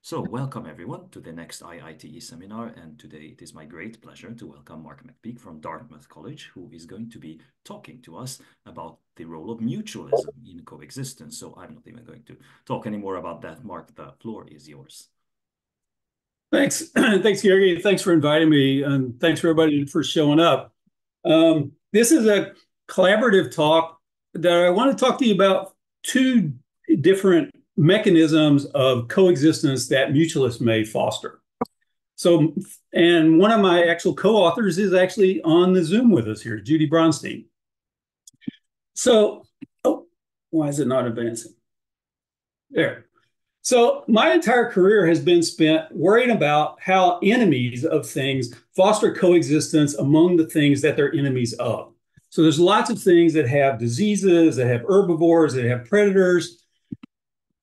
So, welcome everyone to the next IITE seminar. And today it is my great pleasure to welcome Mark McPeek from Dartmouth College, who is going to be talking to us about the role of mutualism in coexistence. So, I'm not even going to talk anymore about that. Mark, the floor is yours. Thanks. thanks, Gary. Thanks for inviting me. And thanks for everybody for showing up. Um, this is a collaborative talk that I want to talk to you about two different mechanisms of coexistence that mutualists may foster. So, and one of my actual co-authors is actually on the Zoom with us here, Judy Bronstein. So, oh, why is it not advancing? There. So, my entire career has been spent worrying about how enemies of things foster coexistence among the things that they're enemies of. So, there's lots of things that have diseases, that have herbivores, that have predators,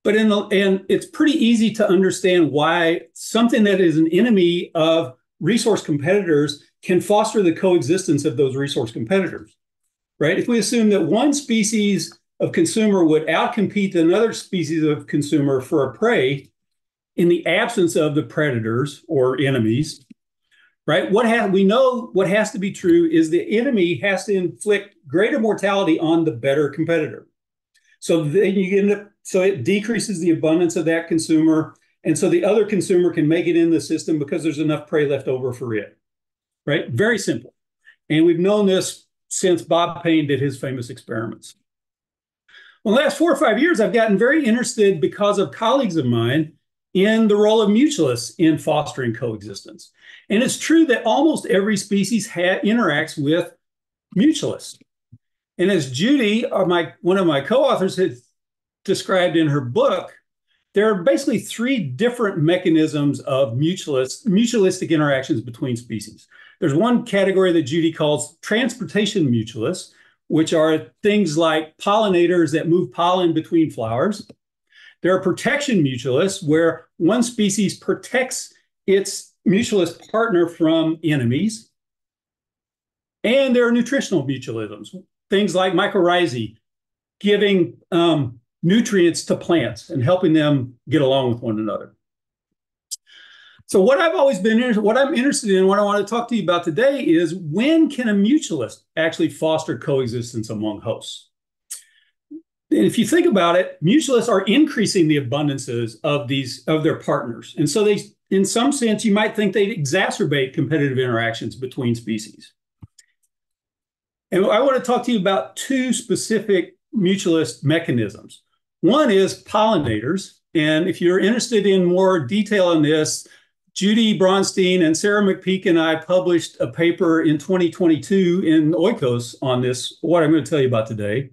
but in the and it's pretty easy to understand why something that is an enemy of resource competitors can foster the coexistence of those resource competitors right? If we assume that one species of consumer would outcompete another species of consumer for a prey in the absence of the predators or enemies right? What ha- we know what has to be true is the enemy has to inflict greater mortality on the better competitor. So then you end up so it decreases the abundance of that consumer. And so the other consumer can make it in the system because there's enough prey left over for it. Right? Very simple. And we've known this since Bob Paine did his famous experiments. Well, the last four or five years, I've gotten very interested because of colleagues of mine in the role of mutualists in fostering coexistence. And it's true that almost every species interacts with mutualists. And as Judy, or my one of my co-authors, has described in her book, there are basically three different mechanisms of mutualist, mutualistic interactions between species. There's one category that Judy calls transportation mutualists, which are things like pollinators that move pollen between flowers. There are protection mutualists, where one species protects its mutualist partner from enemies. And there are nutritional mutualisms, things like mycorrhizae, giving um, nutrients to plants and helping them get along with one another. So what I've always been what I'm interested in, what I want to talk to you about today is when can a mutualist actually foster coexistence among hosts? And if you think about it, mutualists are increasing the abundances of these of their partners. And so they in some sense you might think they exacerbate competitive interactions between species. And I want to talk to you about two specific mutualist mechanisms. One is pollinators. And if you're interested in more detail on this, Judy Bronstein and Sarah McPeek and I published a paper in 2022 in Oikos on this, what I'm going to tell you about today.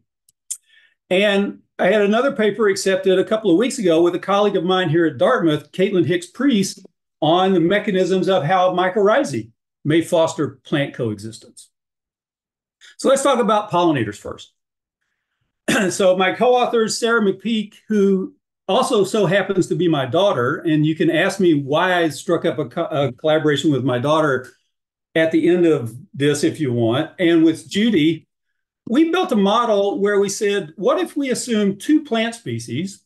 And I had another paper accepted a couple of weeks ago with a colleague of mine here at Dartmouth, Caitlin Hicks Pries, on the mechanisms of how mycorrhizae may foster plant coexistence. So let's talk about pollinators first. so my co-author is Sarah McPeek, who also so happens to be my daughter, and you can ask me why I struck up a, co- a collaboration with my daughter at the end of this if you want. And with Judy, we built a model where we said, what if we assume two plant species?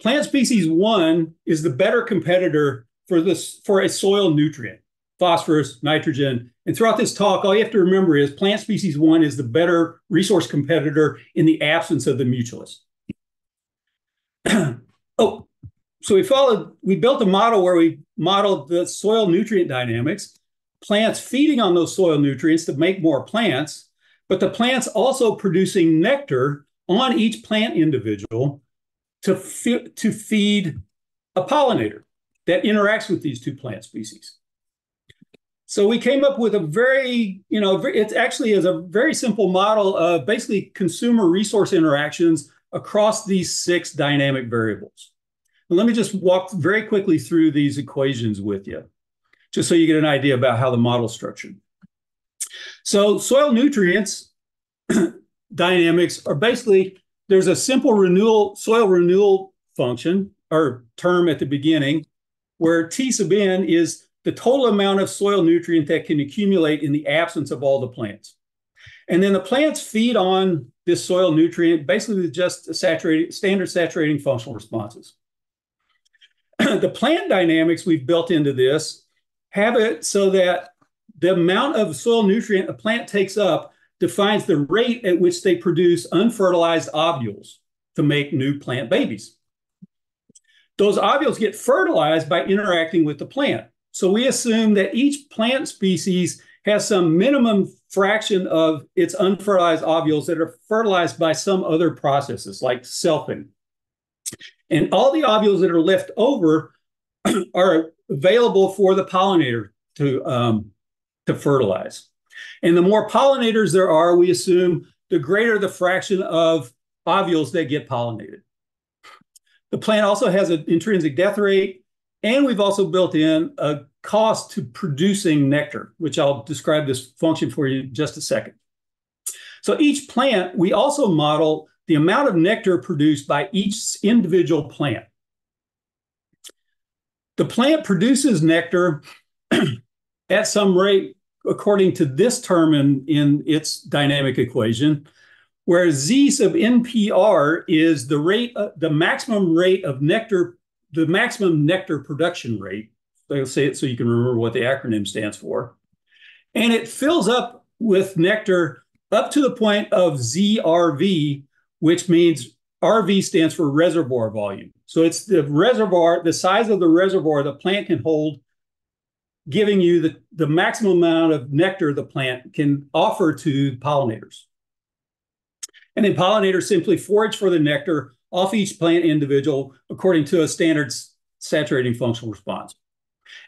Plant species one is the better competitor for this for a soil nutrient, phosphorus, nitrogen, and throughout this talk, all you have to remember is plant species one is the better resource competitor in the absence of the mutualist. oh, so we followed, we built a model where we modeled the soil nutrient dynamics, plants feeding on those soil nutrients to make more plants, but the plants also producing nectar on each plant individual to, to feed a pollinator that interacts with these two plant species. So we came up with a very, you know, it actually is a very simple model of basically consumer resource interactions across these six dynamic variables. And let me just walk very quickly through these equations with you, just so you get an idea about how the model's structured. So soil nutrients dynamics are basically, there's a simple renewal, soil renewal function or term at the beginning where T sub n is the total amount of soil nutrient that can accumulate in the absence of all the plants. And then the plants feed on this soil nutrient basically with just saturating, standard saturating functional responses. the plant dynamics we've built into this have it so that the amount of soil nutrient a plant takes up defines the rate at which they produce unfertilized ovules to make new plant babies. Those ovules get fertilized by interacting with the plant. So we assume that each plant species has some minimum fraction of its unfertilized ovules that are fertilized by some other processes like selfing. And all the ovules that are left over are available for the pollinator to, um, to fertilize. And the more pollinators there are, we assume the greater the fraction of ovules that get pollinated. The plant also has an intrinsic death rate, and we've also built in a cost to producing nectar, which I'll describe this function for you in just a second. So each plant, we also model the amount of nectar produced by each individual plant. The plant produces nectar at some rate according to this term in, in its dynamic equation, where Z sub NPR is the rate, uh, the maximum rate of nectar, the maximum nectar production rate. I'll say it so you can remember what the acronym stands for. And it fills up with nectar up to the point of ZRV, which means RV stands for reservoir volume. So it's the reservoir, the size of the reservoir the plant can hold, giving you the, the maximum amount of nectar the plant can offer to pollinators. And then pollinators simply forage for the nectar off each plant individual according to a standard saturating functional response.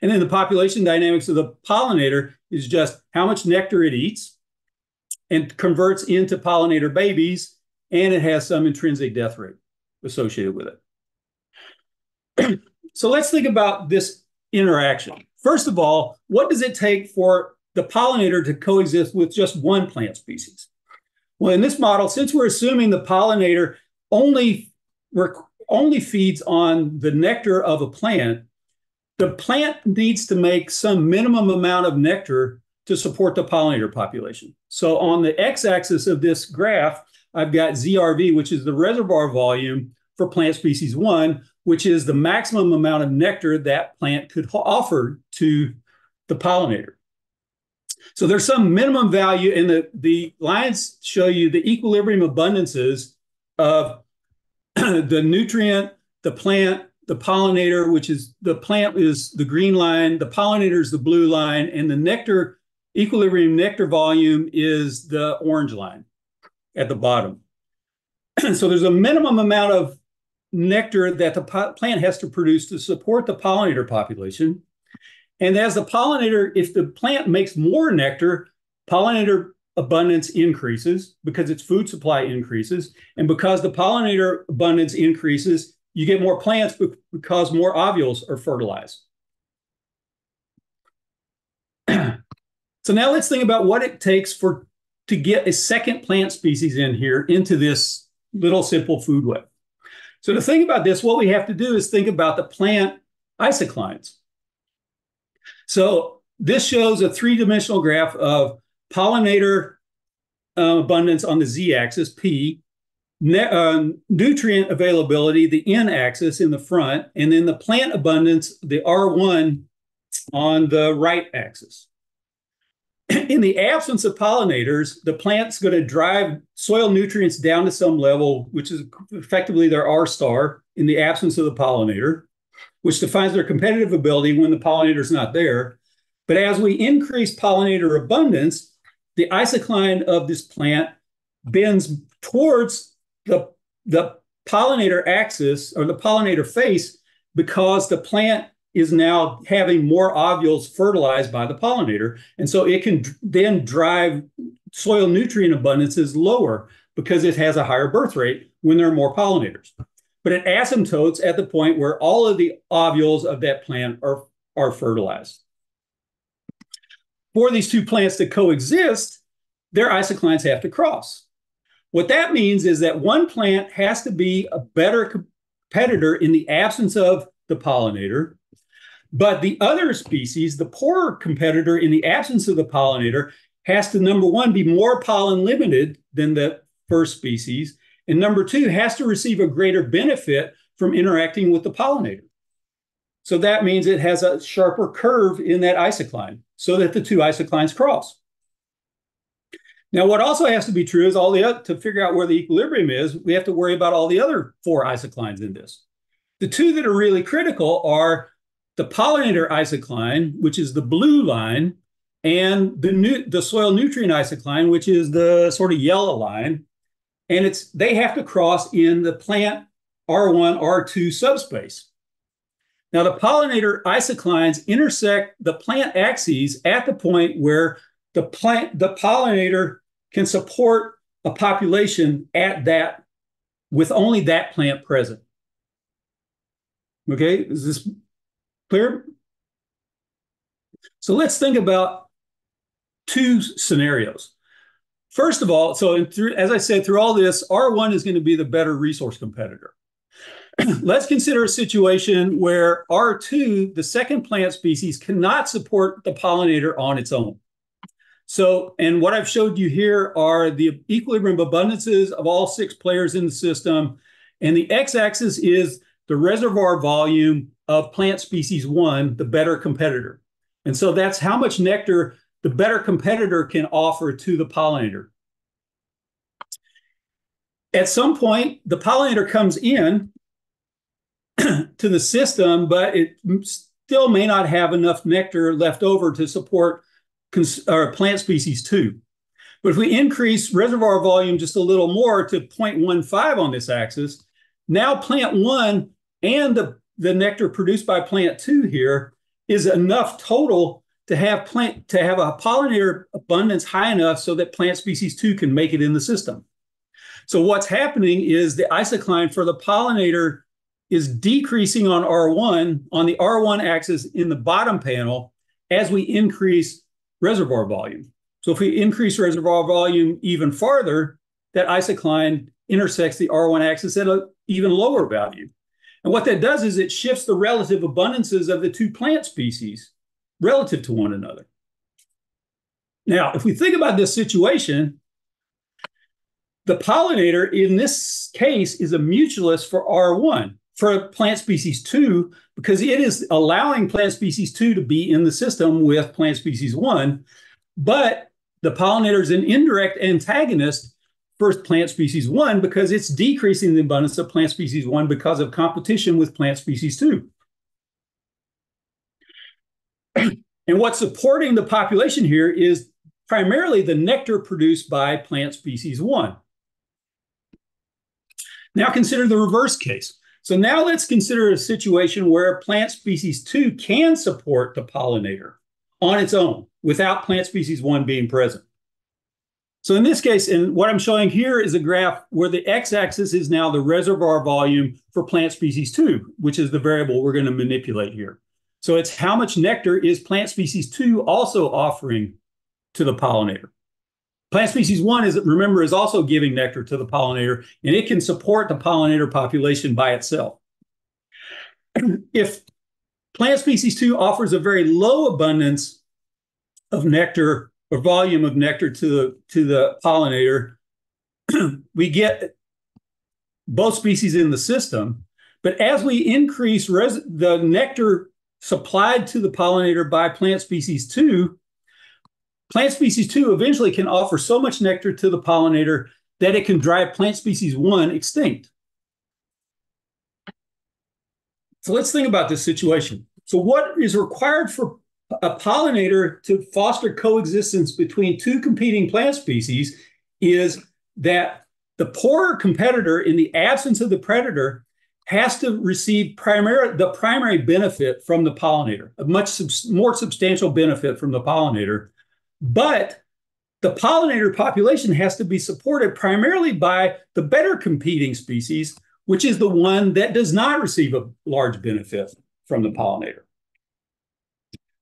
And then the population dynamics of the pollinator is just how much nectar it eats and converts into pollinator babies, and it has some intrinsic death rate associated with it. so let's think about this interaction. First of all, what does it take for the pollinator to coexist with just one plant species? Well, in this model, since we're assuming the pollinator only, only feeds on the nectar of a plant, the plant needs to make some minimum amount of nectar to support the pollinator population. So on the x-axis of this graph, I've got ZRV, which is the reservoir volume for plant species one, which is the maximum amount of nectar that plant could offer to the pollinator. So there's some minimum value, and the, the lines show you the equilibrium abundances of the nutrient, the plant, the pollinator, which is the plant is the green line, the pollinator is the blue line, and the nectar equilibrium nectar volume is the orange line at the bottom. so there's a minimum amount of nectar that the plant has to produce to support the pollinator population. And as the pollinator, if the plant makes more nectar, pollinator abundance increases because its food supply increases. And because the pollinator abundance increases, you get more plants because more ovules are fertilized. so now let's think about what it takes for to get a second plant species in here into this little simple food web. So to think about this, what we have to do is think about the plant isoclines. So this shows a three-dimensional graph of pollinator uh, abundance on the z-axis, P, uh, nutrient availability, the n-axis in the front, and then the plant abundance, the R1 on the right axis. In the absence of pollinators, the plant's going to drive soil nutrients down to some level, which is effectively their R star in the absence of the pollinator which defines their competitive ability when the pollinator is not there. But as we increase pollinator abundance, the isocline of this plant bends towards the, the pollinator axis or the pollinator face because the plant is now having more ovules fertilized by the pollinator. And so it can then drive soil nutrient abundances lower because it has a higher birth rate when there are more pollinators but it asymptotes at the point where all of the ovules of that plant are, are fertilized. For these two plants to coexist, their isoclines have to cross. What that means is that one plant has to be a better competitor in the absence of the pollinator, but the other species, the poorer competitor in the absence of the pollinator, has to, number one, be more pollen limited than the first species, and number two, has to receive a greater benefit from interacting with the pollinator. So that means it has a sharper curve in that isocline so that the two isoclines cross. Now, what also has to be true is all the other, to figure out where the equilibrium is, we have to worry about all the other four isoclines in this. The two that are really critical are the pollinator isocline, which is the blue line, and the new, the soil nutrient isocline, which is the sort of yellow line. And it's they have to cross in the plant R1, R2 subspace. Now, the pollinator isoclines intersect the plant axes at the point where the plant, the pollinator can support a population at that with only that plant present. Okay, is this clear? So let's think about two scenarios. First of all, so through, as I said, through all this, R1 is going to be the better resource competitor. Let's consider a situation where R2, the second plant species, cannot support the pollinator on its own. So, and what I've showed you here are the equilibrium abundances of all six players in the system. And the x-axis is the reservoir volume of plant species one, the better competitor. And so that's how much nectar the better competitor can offer to the pollinator. At some point, the pollinator comes in to the system, but it still may not have enough nectar left over to support or plant species two. But if we increase reservoir volume just a little more to 0.15 on this axis, now plant one and the, the nectar produced by plant two here is enough total to have plant to have a pollinator abundance high enough so that plant species two can make it in the system. So what's happening is the isocline for the pollinator is decreasing on R1 on the R1 axis in the bottom panel as we increase reservoir volume. So if we increase reservoir volume even farther, that isocline intersects the R1 axis at an even lower value. And what that does is it shifts the relative abundances of the two plant species relative to one another. Now, if we think about this situation, the pollinator in this case is a mutualist for R1 for plant species two because it is allowing plant species two to be in the system with plant species one. But the pollinator is an indirect antagonist for plant species one because it's decreasing the abundance of plant species one because of competition with plant species two. and what's supporting the population here is primarily the nectar produced by plant species one. Now consider the reverse case. So now let's consider a situation where plant species two can support the pollinator on its own without plant species one being present. So in this case, and what I'm showing here is a graph where the x-axis is now the reservoir volume for plant species two, which is the variable we're going to manipulate here. So it's how much nectar is plant species two also offering to the pollinator. Plant species one is remember is also giving nectar to the pollinator, and it can support the pollinator population by itself. if plant species two offers a very low abundance of nectar or volume of nectar to the to the pollinator, we get both species in the system. But as we increase the nectar supplied to the pollinator by plant species two, Plant species two eventually can offer so much nectar to the pollinator that it can drive plant species one extinct. So let's think about this situation. So, what is required for a pollinator to foster coexistence between two competing plant species is that the poorer competitor, in the absence of the predator, has to receive primary, the primary benefit from the pollinator, a much sub more substantial benefit from the pollinator but the pollinator population has to be supported primarily by the better competing species, which is the one that does not receive a large benefit from the pollinator.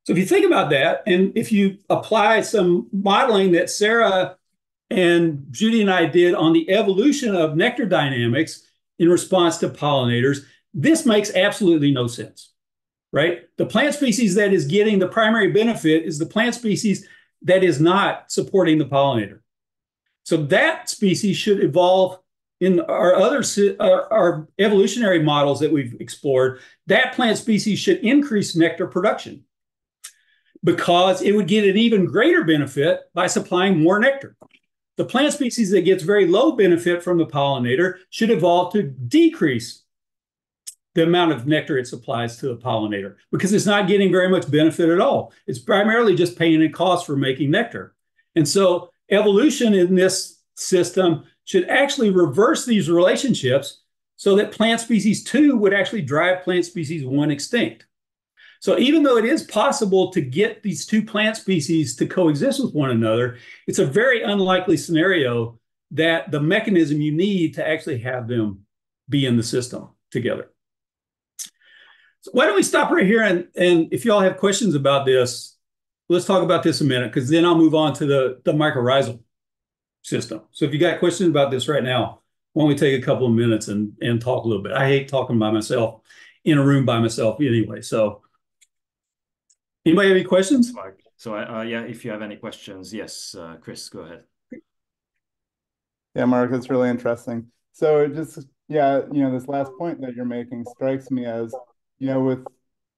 So if you think about that, and if you apply some modeling that Sarah and Judy and I did on the evolution of nectar dynamics in response to pollinators, this makes absolutely no sense, right? The plant species that is getting the primary benefit is the plant species that is not supporting the pollinator. So that species should evolve in our other our, our evolutionary models that we've explored, that plant species should increase nectar production because it would get an even greater benefit by supplying more nectar. The plant species that gets very low benefit from the pollinator should evolve to decrease the amount of nectar it supplies to the pollinator because it's not getting very much benefit at all. It's primarily just paying a cost for making nectar. And so evolution in this system should actually reverse these relationships so that plant species two would actually drive plant species one extinct. So even though it is possible to get these two plant species to coexist with one another, it's a very unlikely scenario that the mechanism you need to actually have them be in the system together. So why don't we stop right here and, and if y'all have questions about this, let's talk about this a minute because then I'll move on to the, the mycorrhizal system. So if you got questions about this right now, why don't we take a couple of minutes and, and talk a little bit? I hate talking by myself in a room by myself anyway. So anybody have any questions? Mark. So uh, yeah, if you have any questions, yes, uh, Chris, go ahead. Yeah, Mark, that's really interesting. So it just, yeah, you know, this last point that you're making strikes me as you know, with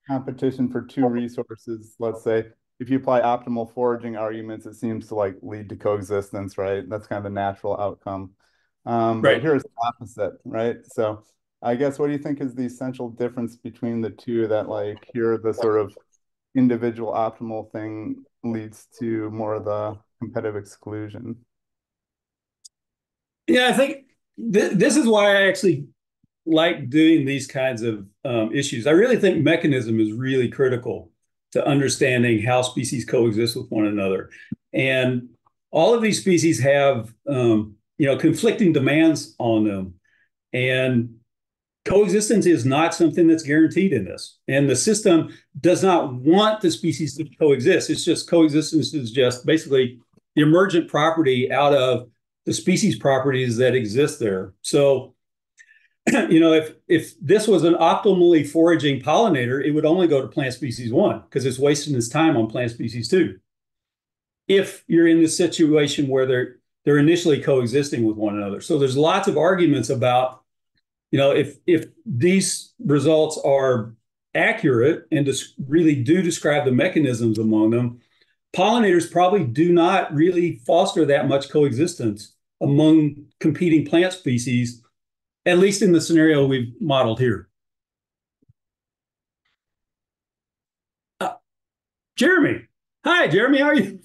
competition for two resources, let's say, if you apply optimal foraging arguments, it seems to like lead to coexistence, right? That's kind of the natural outcome. Um, right. But here's the opposite, right? So I guess what do you think is the essential difference between the two that like here the sort of individual optimal thing leads to more of the competitive exclusion? Yeah, I think th- this is why I actually like doing these kinds of um, issues. I really think mechanism is really critical to understanding how species coexist with one another. And all of these species have, um, you know, conflicting demands on them. And coexistence is not something that's guaranteed in this. And the system does not want the species to coexist. It's just coexistence is just basically the emergent property out of the species properties that exist there. So you know, if if this was an optimally foraging pollinator, it would only go to plant species one because it's wasting its time on plant species two. If you're in this situation where they're they're initially coexisting with one another, so there's lots of arguments about, you know, if if these results are accurate and just really do describe the mechanisms among them, pollinators probably do not really foster that much coexistence among competing plant species at least in the scenario we've modeled here. Uh, Jeremy. Hi, Jeremy. How are you?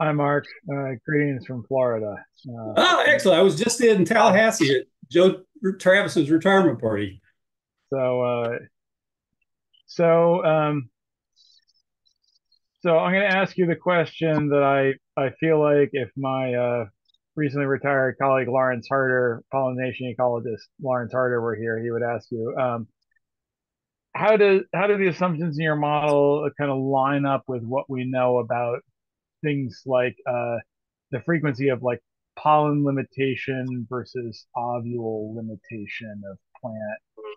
Hi, Mark. Uh, greetings from Florida. Uh, oh, excellent. I was just in Tallahassee at Joe Travis's retirement party. So, uh, so, um, so I'm going to ask you the question that I I feel like if my uh, recently retired colleague Lawrence Harder, pollination ecologist Lawrence Harder, were here, he would ask you, um, how do how do the assumptions in your model kind of line up with what we know about things like uh, the frequency of like pollen limitation versus ovule limitation of plant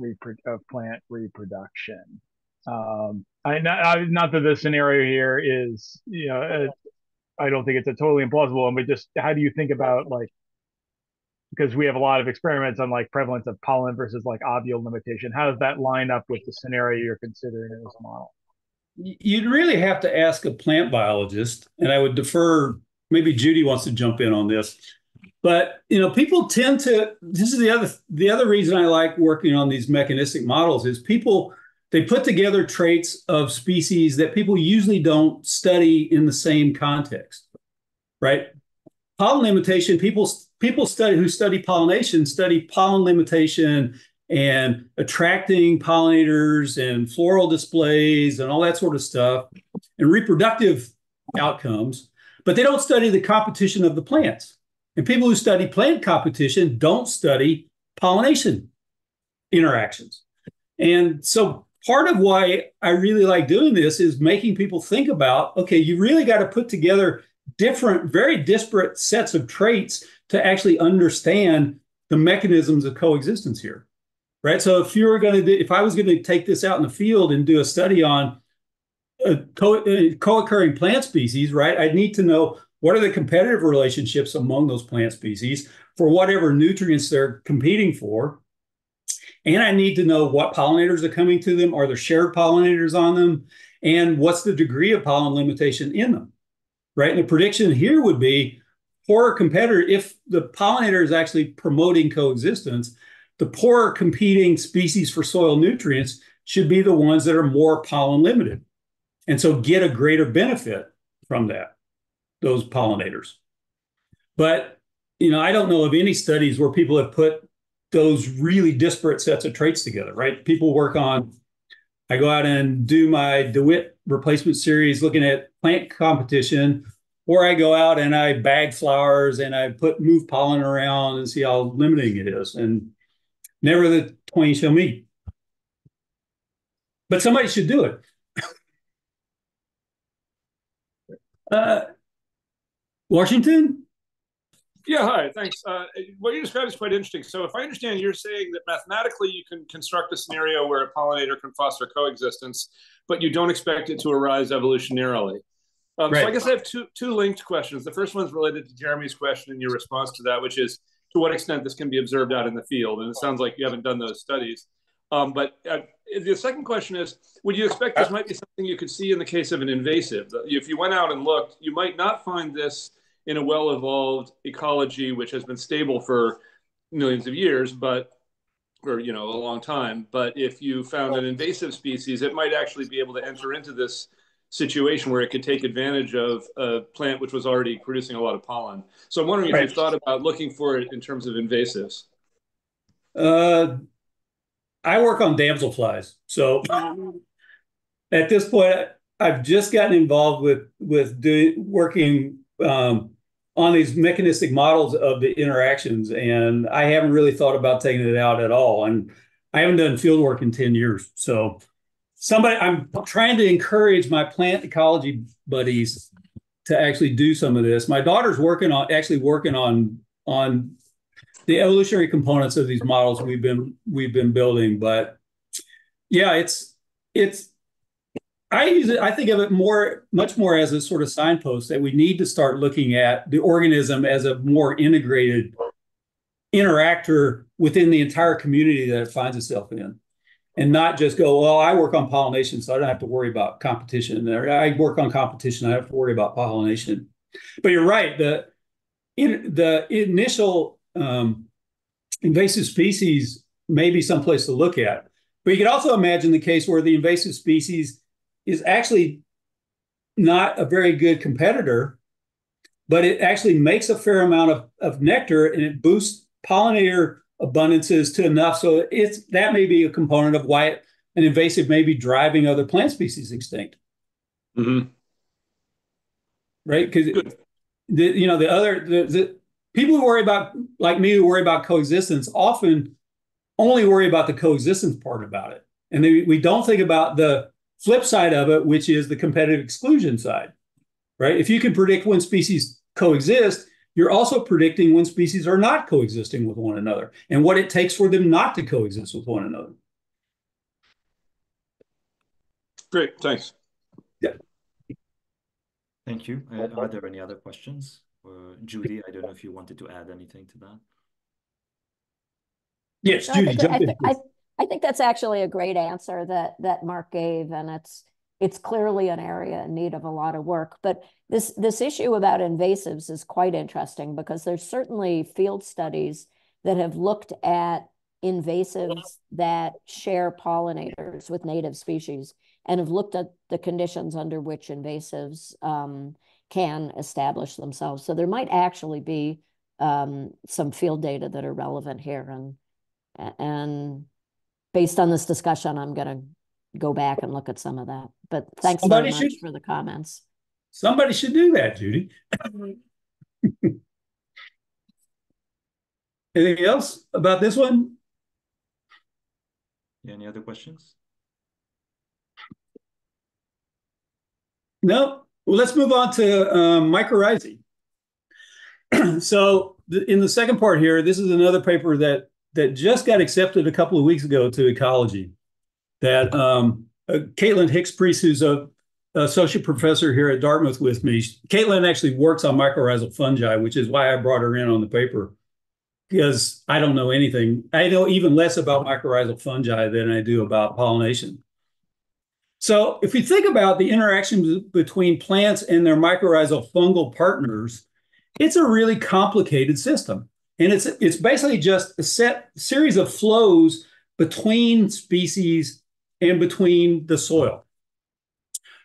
repro- of plant reproduction? Um, I not, I, not that the scenario here is you know I don't think it's a totally implausible one, but just how do you think about like because we have a lot of experiments on like prevalence of pollen versus like ovule limitation. How does that line up with the scenario you're considering in this model? You'd really have to ask a plant biologist, and I would defer. Maybe Judy wants to jump in on this, but you know, people tend to. This is the other the other reason I like working on these mechanistic models is people they put together traits of species that people usually don't study in the same context, right? Pollen limitation, people people study who study pollination study pollen limitation and attracting pollinators and floral displays and all that sort of stuff and reproductive outcomes, but they don't study the competition of the plants. And people who study plant competition don't study pollination interactions. And so part of why I really like doing this is making people think about okay, you really got to put together different, very disparate sets of traits to actually understand the mechanisms of coexistence here. Right. So if you were going to if I was going to take this out in the field and do a study on a co-occurring plant species, right? I'd need to know what are the competitive relationships among those plant species for whatever nutrients they're competing for. And I need to know what pollinators are coming to them. Are there shared pollinators on them? And what's the degree of pollen limitation in them? Right. And the prediction here would be poorer competitor, if the pollinator is actually promoting coexistence, the poorer competing species for soil nutrients should be the ones that are more pollen limited. And so get a greater benefit from that, those pollinators. But, you know, I don't know of any studies where people have put those really disparate sets of traits together, right? People work on, I go out and do my de Wit replacement series looking at plant competition, or I go out and I bag flowers and I put move pollen around and see how limiting it is. And never the twain shall meet. But somebody should do it. uh, Washington? Yeah, hi, thanks. Uh, what you described is quite interesting. So, if I understand, you're saying that mathematically you can construct a scenario where a pollinator can foster coexistence, but you don't expect it to arise evolutionarily. Um, right. So, I guess I have two two linked questions. The first one is related to Jeremy's question and your response to that, which is to what extent this can be observed out in the field. And it sounds like you haven't done those studies. Um, but uh, the second question is, would you expect this might be something you could see in the case of an invasive? If you went out and looked, you might not find this in a well-evolved ecology, which has been stable for millions of years, but or you know a long time. But if you found an invasive species, it might actually be able to enter into this situation where it could take advantage of a plant which was already producing a lot of pollen. So I'm wondering right. if you've thought about looking for it in terms of invasives. Uh, I work on damselflies, so at this point, I've just gotten involved with with doing working um, on these mechanistic models of the interactions, and I haven't really thought about taking it out at all. And I haven't done field work in ten years, so somebody I'm trying to encourage my plant ecology buddies to actually do some of this. My daughter's working on actually working on on the evolutionary components of these models we've been we've been building, but yeah, it's it's I use it, I think of it more much more as a sort of signpost that we need to start looking at the organism as a more integrated interactor within the entire community that it finds itself in and not just go, well, I work on pollination, so I don't have to worry about competition. Or I work on competition, I don't have to worry about pollination. But you're right. The in, the initial um, invasive species may be someplace to look at. But you could also imagine the case where the invasive species is actually not a very good competitor, but it actually makes a fair amount of, of nectar and it boosts pollinator abundances to enough. So it's that may be a component of why it, an invasive may be driving other plant species extinct. Mm-hmm. Right? Because the you know the other the, the people who worry about like me who worry about coexistence often only worry about the coexistence part about it, and they, we don't think about the flip side of it, which is the competitive exclusion side. Right? If you can predict when species coexist, you're also predicting when species are not coexisting with one another and what it takes for them not to coexist with one another. Great, thanks. Yeah. Thank you. Uh, are there any other questions? Uh, Judy, I don't know if you wanted to add anything to that. Yes, Judy, I think, jump I, in. I, I think that's actually a great answer that that Mark gave, and it's it's clearly an area in need of a lot of work. But this, this issue about invasives is quite interesting because there's certainly field studies that have looked at invasives that share pollinators with native species and have looked at the conditions under which invasives um, can establish themselves. So there might actually be um, some field data that are relevant here. And, and based on this discussion, I'm going to go back and look at some of that. But thanks Somebody very much should, for the comments. Somebody should do that, Judy. Anything else about this one? Any other questions? No. Well, let's move on to um, mycorrhizae. so, th in the second part here, this is another paper that that just got accepted a couple of weeks ago to Ecology that um, uh, Caitlin Hicks Pries, who's a associate professor here at Dartmouth with me. Caitlin actually works on mycorrhizal fungi, which is why I brought her in on the paper because I don't know anything. I know even less about mycorrhizal fungi than I do about pollination. So if we think about the interaction between plants and their mycorrhizal fungal partners, it's a really complicated system. And it's it's basically just a set series of flows between species and between the soil.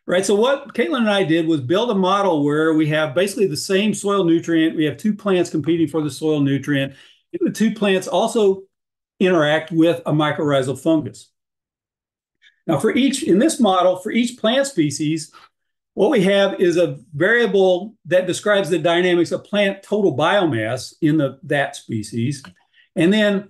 Right. So what Caitlin and I did was build a model where we have basically the same soil nutrient. We have two plants competing for the soil nutrient. The two plants also interact with a mycorrhizal fungus. Now, for each, in this model, for each plant species, what we have is a variable that describes the dynamics of plant total biomass in the, that species. And then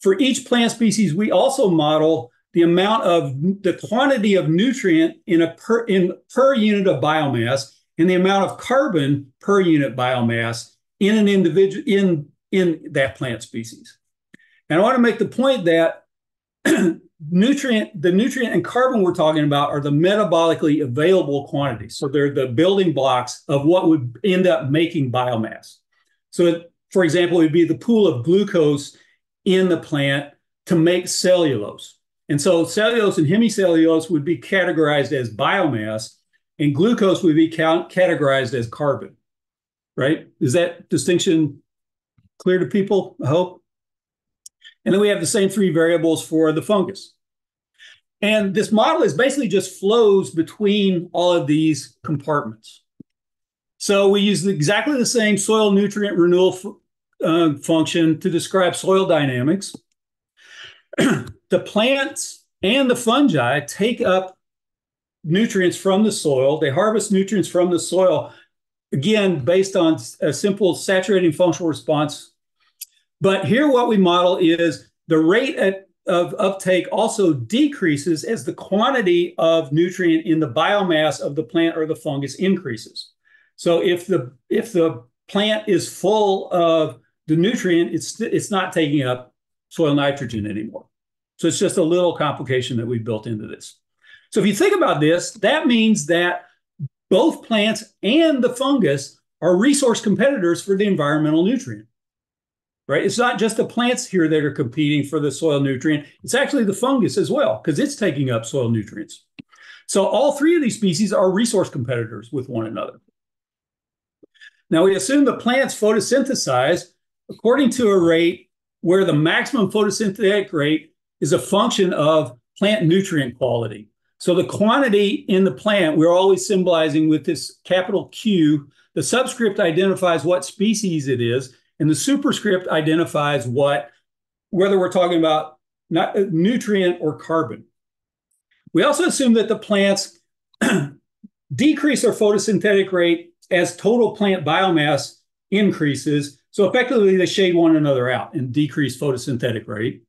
for each plant species, we also model the amount of the quantity of nutrient in a per in per unit of biomass and the amount of carbon per unit biomass in an individual in in that plant species. And I want to make the point that nutrient, the nutrient and carbon we're talking about are the metabolically available quantities. So they're the building blocks of what would end up making biomass. So, for example, it would be the pool of glucose in the plant to make cellulose. And so cellulose and hemicellulose would be categorized as biomass, and glucose would be categorized as carbon. Right? Is that distinction clear to people? I hope. And then we have the same three variables for the fungus. And this model is basically just flows between all of these compartments. So we use exactly the same soil nutrient renewal uh, function to describe soil dynamics. the plants and the fungi take up nutrients from the soil. They harvest nutrients from the soil, again, based on a simple saturating functional response but here, what we model is the rate at, of uptake also decreases as the quantity of nutrient in the biomass of the plant or the fungus increases. So if the if the plant is full of the nutrient, it's it's not taking up soil nitrogen anymore. So it's just a little complication that we built into this. So if you think about this, that means that both plants and the fungus are resource competitors for the environmental nutrient right? It's not just the plants here that are competing for the soil nutrient, it's actually the fungus as well, because it's taking up soil nutrients. So all three of these species are resource competitors with one another. Now we assume the plants photosynthesize according to a rate where the maximum photosynthetic rate is a function of plant nutrient quality. So the quantity in the plant, we're always symbolizing with this capital Q. The subscript identifies what species it is, and the superscript identifies what, whether we're talking about not nutrient or carbon. We also assume that the plants decrease their photosynthetic rate as total plant biomass increases. So effectively, they shade one another out and decrease photosynthetic rate.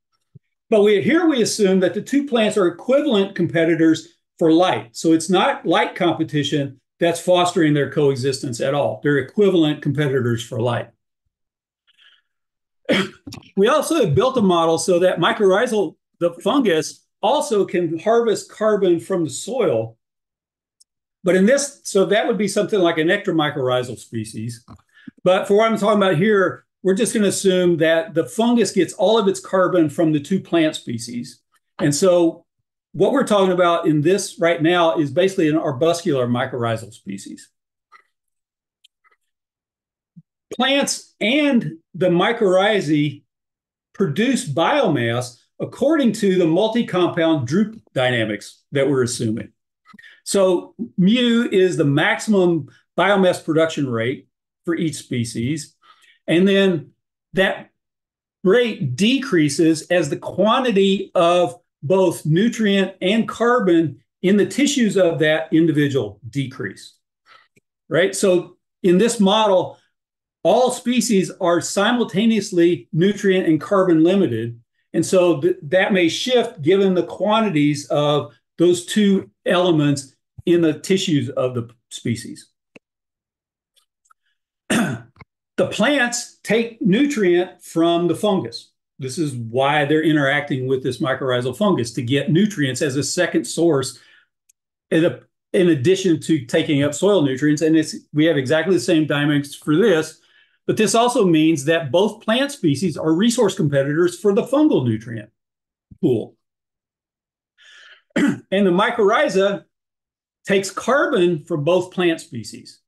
But we, here we assume that the two plants are equivalent competitors for light. So it's not light competition that's fostering their coexistence at all. They're equivalent competitors for light we also have built a model so that mycorrhizal, the fungus, also can harvest carbon from the soil. But in this, so that would be something like an ectomycorrhizal species. But for what I'm talking about here, we're just going to assume that the fungus gets all of its carbon from the two plant species. And so what we're talking about in this right now is basically an arbuscular mycorrhizal species plants and the mycorrhizae produce biomass according to the multi-compound Droop dynamics that we're assuming. So mu is the maximum biomass production rate for each species. And then that rate decreases as the quantity of both nutrient and carbon in the tissues of that individual decrease. Right? So in this model, all species are simultaneously nutrient and carbon limited. And so th- that may shift given the quantities of those two elements in the tissues of the species. the plants take nutrient from the fungus. This is why they're interacting with this mycorrhizal fungus to get nutrients as a second source. And in addition to taking up soil nutrients. And we have exactly the same dynamics for this, but this also means that both plant species are resource competitors for the fungal nutrient pool. and the mycorrhiza takes carbon from both plant species,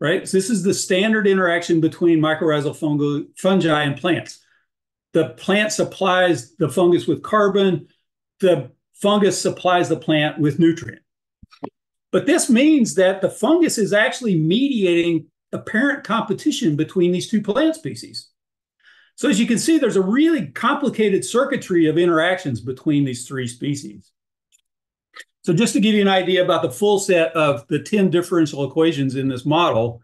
right? So this is the standard interaction between mycorrhizal fungi, fungi and plants. The plant supplies the fungus with carbon, the fungus supplies the plant with nutrient. But this means that the fungus is actually mediating apparent competition between these two plant species. So as you can see, there's a really complicated circuitry of interactions between these three species. So just to give you an idea about the full set of the 10 differential equations in this model,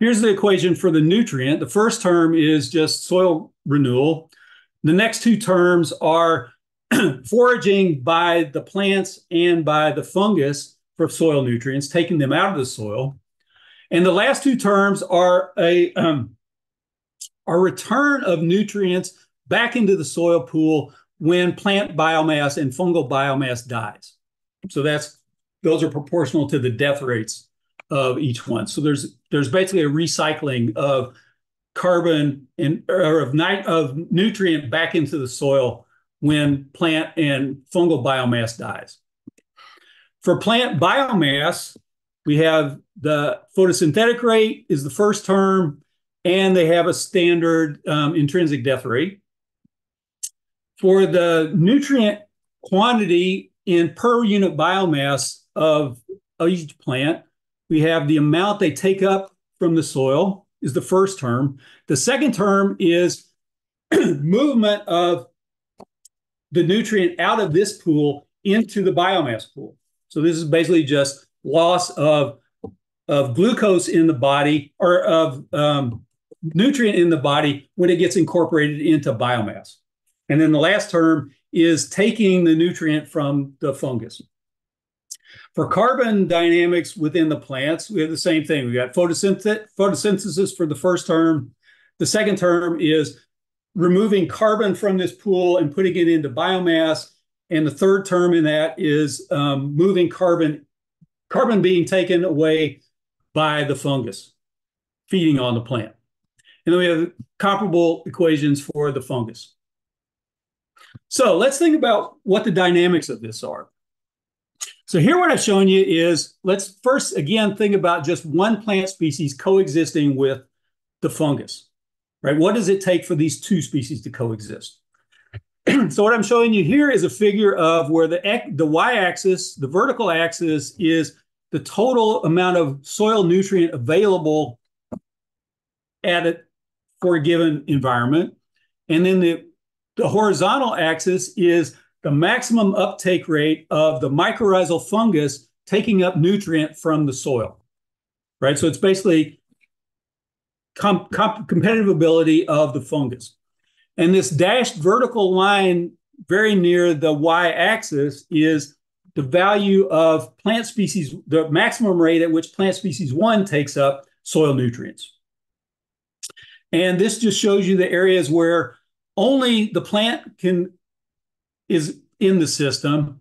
here's the equation for the nutrient. The first term is just soil renewal. The next two terms are foraging by the plants and by the fungus for soil nutrients, taking them out of the soil. And the last two terms are a, um, a return of nutrients back into the soil pool when plant biomass and fungal biomass dies. So that's those are proportional to the death rates of each one. So there's there's basically a recycling of carbon and or of night of nutrient back into the soil when plant and fungal biomass dies. For plant biomass, we have the photosynthetic rate is the first term, and they have a standard um, intrinsic death rate. For the nutrient quantity in per unit biomass of, each plant, we have the amount they take up from the soil is the first term. The second term is movement of the nutrient out of this pool into the biomass pool. So this is basically just loss of, of glucose in the body or of um, nutrient in the body when it gets incorporated into biomass. And then the last term is taking the nutrient from the fungus. For carbon dynamics within the plants, we have the same thing. We got photosynth photosynthesis for the first term. The second term is removing carbon from this pool and putting it into biomass. And the third term in that is um, moving carbon, carbon being taken away by the fungus, feeding on the plant. And then we have comparable equations for the fungus. So let's think about what the dynamics of this are. So here what I've shown you is, let's first again think about just one plant species coexisting with the fungus, right? What does it take for these two species to coexist? so what I'm showing you here is a figure of where the, the y-axis, the vertical axis is the total amount of soil nutrient available at it for a given environment. And then the the horizontal axis is the maximum uptake rate of the mycorrhizal fungus taking up nutrient from the soil, right? So it's basically com com competitive ability of the fungus. And this dashed vertical line very near the y-axis is the value of plant species, the maximum rate at which plant species one takes up soil nutrients. And this just shows you the areas where only the plant can is in the system.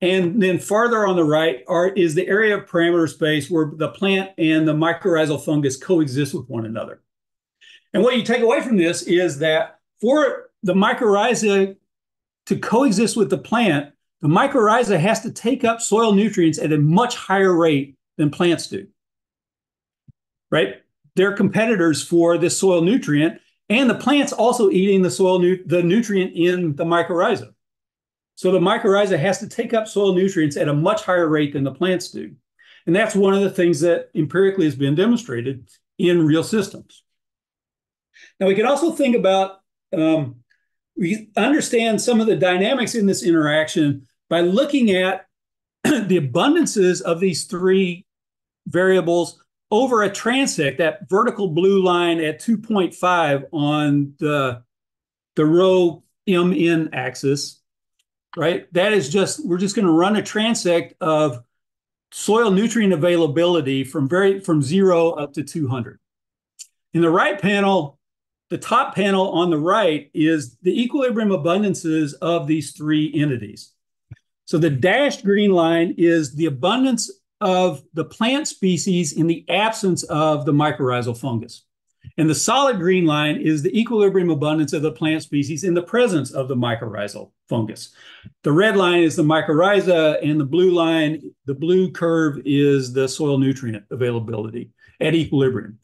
And then farther on the right are is the area of parameter space where the plant and the mycorrhizal fungus coexist with one another. And what you take away from this is that for the mycorrhiza to coexist with the plant, the mycorrhiza has to take up soil nutrients at a much higher rate than plants do. Right? They're competitors for this soil nutrient, and the plant's also eating the soil, nu- the nutrient in the mycorrhiza. So the mycorrhiza has to take up soil nutrients at a much higher rate than the plants do. And that's one of the things that empirically has been demonstrated in real systems. Now, we can also think about, um, we understand some of the dynamics in this interaction by looking at the abundances of these three variables over a transect, that vertical blue line at 2.5 on the, the rho MN axis, right? That is just, we're just going to run a transect of soil nutrient availability from very from zero up to 200. In the right panel, the top panel on the right is the equilibrium abundances of these three entities. So the dashed green line is the abundance of the plant species in the absence of the mycorrhizal fungus. And the solid green line is the equilibrium abundance of the plant species in the presence of the mycorrhizal fungus. The red line is the mycorrhiza, and the blue line, the blue curve is the soil nutrient availability at equilibrium.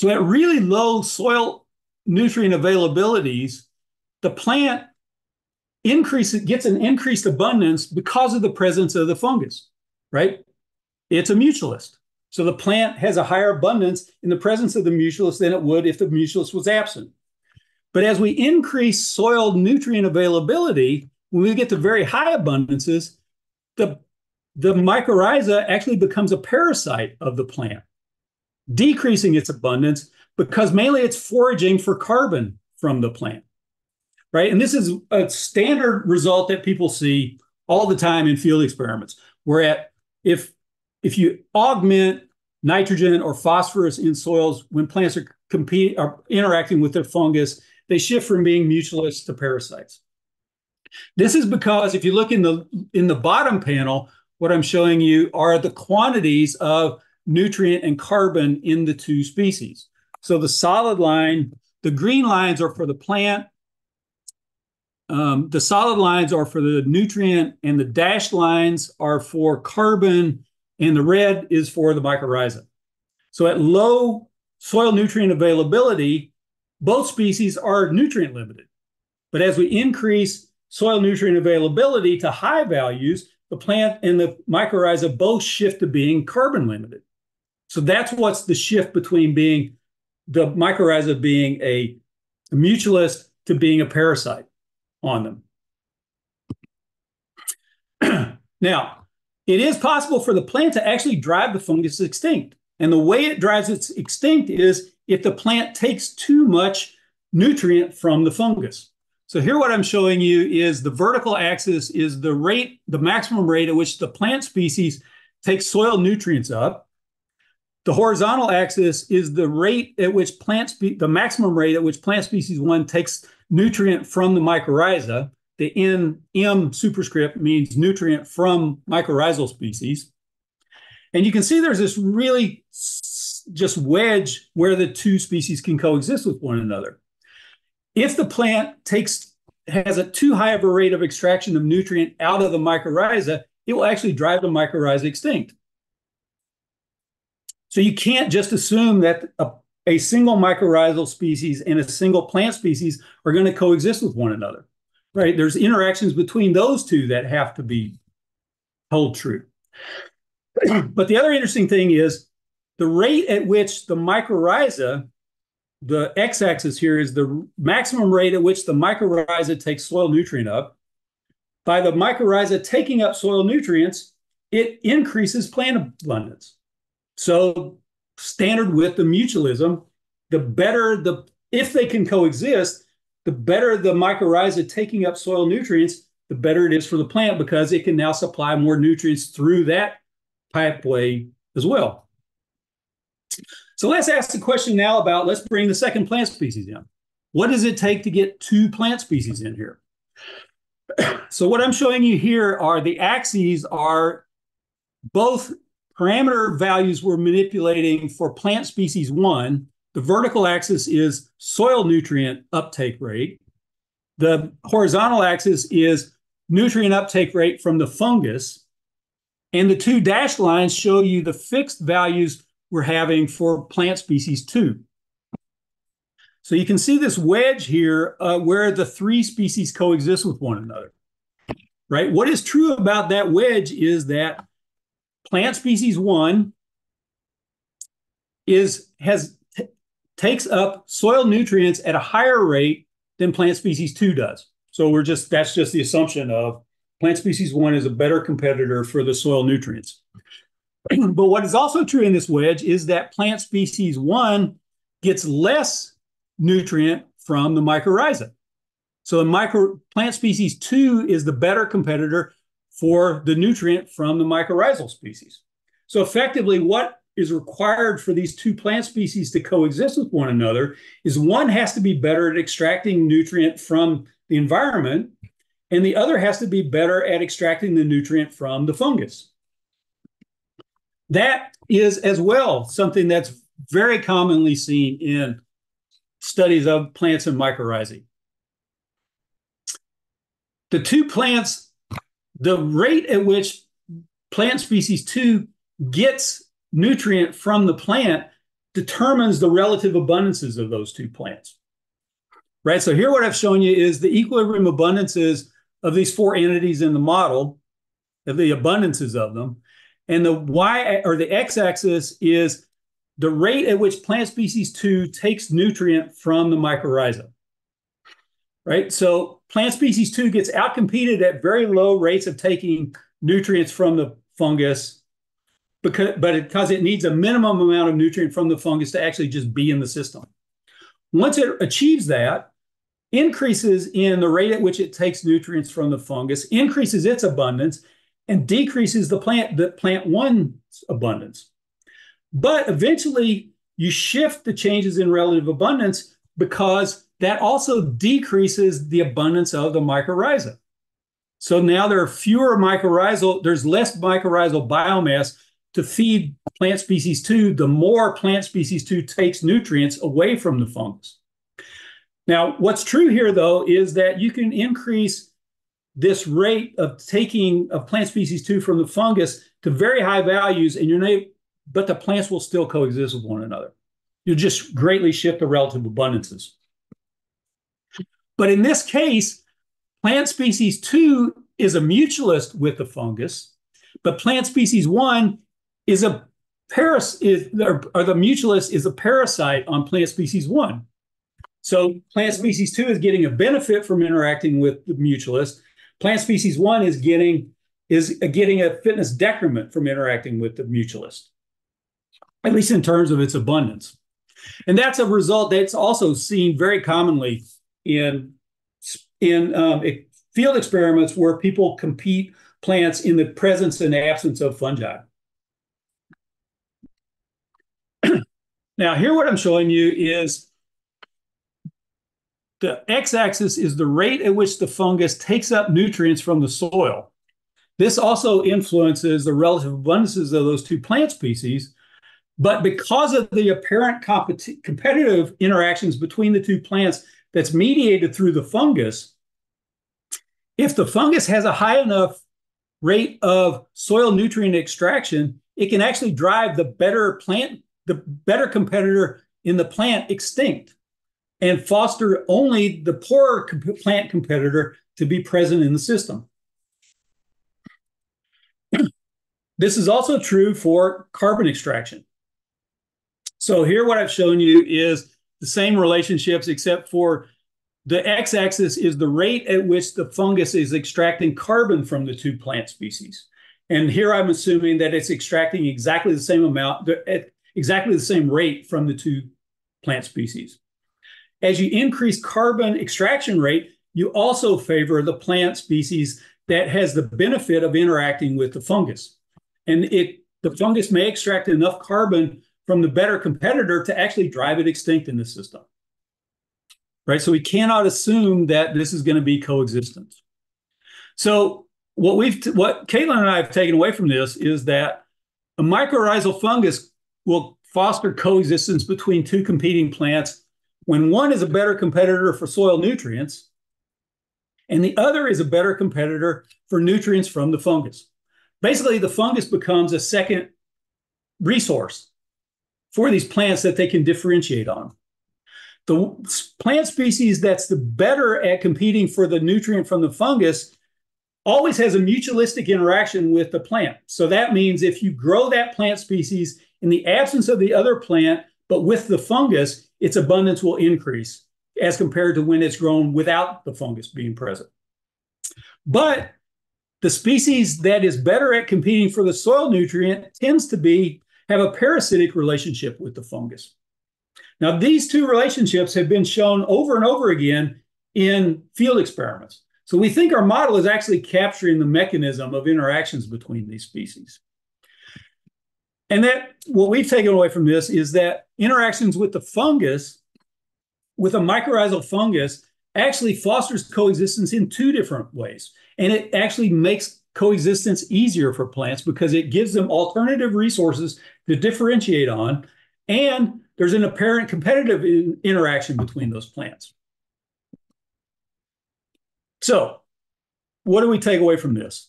So at really low soil nutrient availabilities, the plant increases gets an increased abundance because of the presence of the fungus, right? It's a mutualist. So the plant has a higher abundance in the presence of the mutualist than it would if the mutualist was absent. But as we increase soil nutrient availability, when we get to very high abundances, the, the mycorrhiza actually becomes a parasite of the plant, decreasing its abundance because mainly it's foraging for carbon from the plant, right? And this is a standard result that people see all the time in field experiments, where at, if if you augment nitrogen or phosphorus in soils when plants are compete are interacting with their fungus, they shift from being mutualists to parasites. This is because if you look in the in the bottom panel, what I'm showing you are the quantities of nutrient and carbon in the two species. So the solid line, the green lines are for the plant. Um, the solid lines are for the nutrient, and the dashed lines are for carbon and the red is for the mycorrhiza. So at low soil nutrient availability, both species are nutrient limited. But as we increase soil nutrient availability to high values, the plant and the mycorrhiza both shift to being carbon limited. So that's what's the shift between being the mycorrhiza being a, mutualist to being a parasite on them. now, it is possible for the plant to actually drive the fungus extinct. And the way it drives it extinct is if the plant takes too much nutrient from the fungus. So here what I'm showing you is the vertical axis is the rate, the maximum rate at which the plant species takes soil nutrients up. The horizontal axis is the rate at which plant the maximum rate at which plant species one takes nutrient from the mycorrhiza the NM superscript means nutrient from mycorrhizal species. And you can see there's this really just wedge where the two species can coexist with one another. If the plant takes has a too high of a rate of extraction of nutrient out of the mycorrhiza, it will actually drive the mycorrhiza extinct. So you can't just assume that a, a single mycorrhizal species and a single plant species are going to coexist with one another right? There's interactions between those two that have to be held true. but the other interesting thing is the rate at which the mycorrhiza, the x-axis here is the maximum rate at which the mycorrhiza takes soil nutrient up. By the mycorrhiza taking up soil nutrients, it increases plant abundance. So standard with the mutualism, the better the if they can coexist, the better the mycorrhiza taking up soil nutrients, the better it is for the plant because it can now supply more nutrients through that pathway as well. So let's ask the question now about let's bring the second plant species in. What does it take to get two plant species in here? so what I'm showing you here are the axes are both parameter values we're manipulating for plant species one the vertical axis is soil nutrient uptake rate. The horizontal axis is nutrient uptake rate from the fungus. And the two dashed lines show you the fixed values we're having for plant species two. So you can see this wedge here uh, where the three species coexist with one another, right? What is true about that wedge is that plant species one is has takes up soil nutrients at a higher rate than plant species two does. So we're just that's just the assumption of plant species one is a better competitor for the soil nutrients. but what is also true in this wedge is that plant species one gets less nutrient from the mycorrhiza. So the micro plant species two is the better competitor for the nutrient from the mycorrhizal species. So effectively, what is required for these two plant species to coexist with one another is one has to be better at extracting nutrient from the environment, and the other has to be better at extracting the nutrient from the fungus. that is as well something that's very commonly seen in studies of plants and mycorrhizae. The two plants, the rate at which plant species two gets nutrient from the plant determines the relative abundances of those two plants. Right, so here what I've shown you is the equilibrium abundances of these four entities in the model, the abundances of them. And the y or the x-axis is the rate at which plant species two takes nutrient from the mycorrhiza. Right? So plant species two gets outcompeted at very low rates of taking nutrients from the fungus because but because it needs a minimum amount of nutrient from the fungus to actually just be in the system. Once it achieves that, increases in the rate at which it takes nutrients from the fungus, increases its abundance, and decreases the plant the plant one's abundance. But eventually you shift the changes in relative abundance because that also decreases the abundance of the mycorrhiza. So now there are fewer mycorrhizal, there's less mycorrhizal biomass to feed plant species two, the more plant species two takes nutrients away from the fungus. Now, what's true here, though, is that you can increase this rate of taking of plant species two from the fungus to very high values, and you're not, but the plants will still coexist with one another. You just greatly shift the relative abundances. But in this case, plant species two is a mutualist with the fungus, but plant species one is a paras is or, or the mutualist is a parasite on plant species one. So plant species two is getting a benefit from interacting with the mutualist. Plant species one is getting is getting a fitness decrement from interacting with the mutualist, at least in terms of its abundance. And that's a result that's also seen very commonly in in um, field experiments where people compete plants in the presence and absence of fungi. now, here what I'm showing you is the x-axis is the rate at which the fungus takes up nutrients from the soil. This also influences the relative abundances of those two plant species. But because of the apparent competitive interactions between the two plants that's mediated through the fungus, if the fungus has a high enough rate of soil nutrient extraction, it can actually drive the better plant, the better competitor in the plant extinct and foster only the poorer plant competitor to be present in the system. this is also true for carbon extraction. So here what I've shown you is the same relationships except for the x-axis is the rate at which the fungus is extracting carbon from the two plant species. And here I'm assuming that it's extracting exactly the same amount, at exactly the same rate from the two plant species. As you increase carbon extraction rate, you also favor the plant species that has the benefit of interacting with the fungus. And it the fungus may extract enough carbon from the better competitor to actually drive it extinct in the system. Right? So we cannot assume that this is going to be coexistence. So what we've what Caitlin and I have taken away from this is that a mycorrhizal fungus will foster coexistence between two competing plants when one is a better competitor for soil nutrients and the other is a better competitor for nutrients from the fungus. Basically, the fungus becomes a second resource for these plants that they can differentiate on. The plant species that's the better at competing for the nutrient from the fungus always has a mutualistic interaction with the plant. So that means if you grow that plant species in the absence of the other plant, but with the fungus, its abundance will increase as compared to when it's grown without the fungus being present. But the species that is better at competing for the soil nutrient tends to be have a parasitic relationship with the fungus. Now, these two relationships have been shown over and over again in field experiments. So we think our model is actually capturing the mechanism of interactions between these species. And that what we've taken away from this is that interactions with the fungus, with a mycorrhizal fungus, actually fosters coexistence in two different ways. And it actually makes coexistence easier for plants because it gives them alternative resources to differentiate on, and there's an apparent competitive in interaction between those plants. So, what do we take away from this?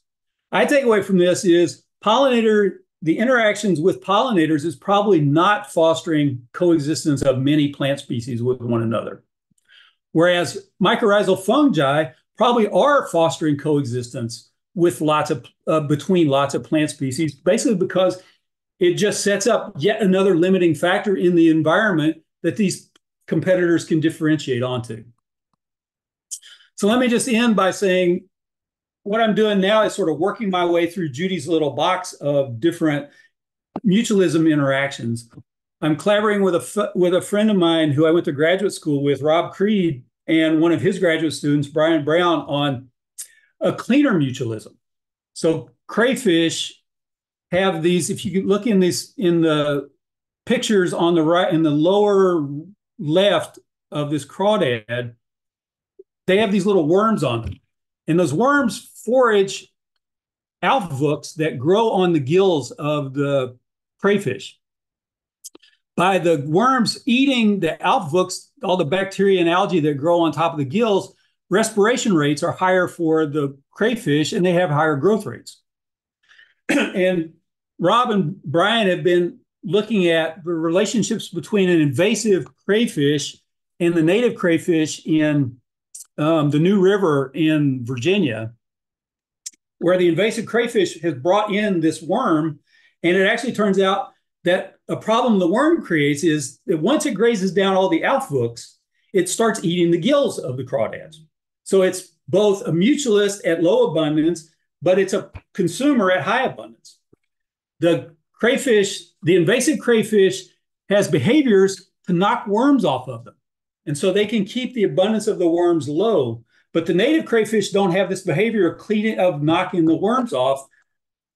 I take away from this is pollinator, the interactions with pollinators is probably not fostering coexistence of many plant species with one another. Whereas mycorrhizal fungi probably are fostering coexistence with lots of uh, between lots of plant species, basically because it just sets up yet another limiting factor in the environment that these competitors can differentiate onto. So let me just end by saying what I'm doing now is sort of working my way through Judy's little box of different mutualism interactions. I'm collaborating with a with a friend of mine who I went to graduate school with, Rob Creed, and one of his graduate students, Bryan Brown, on a cleaner mutualism. So crayfish have these. If you look in these in the pictures on the right in the lower left of this crawdad, they have these little worms on them, and those worms forage aufwuchs that grow on the gills of the crayfish. By the worms eating the aufwuchs, all the bacteria and algae that grow on top of the gills, respiration rates are higher for the crayfish and they have higher growth rates. and Rob and Bryan have been looking at the relationships between an invasive crayfish and the native crayfish in um, the New River in Virginia where the invasive crayfish has brought in this worm. And it actually turns out that a problem the worm creates is that once it grazes down all the aufwuchs, it starts eating the gills of the crawdads. So it's both a mutualist at low abundance, but it's a consumer at high abundance. The crayfish, the invasive crayfish, has behaviors to knock worms off of them. And so they can keep the abundance of the worms low. But the native crayfish don't have this behavior of cleaning of knocking the worms off,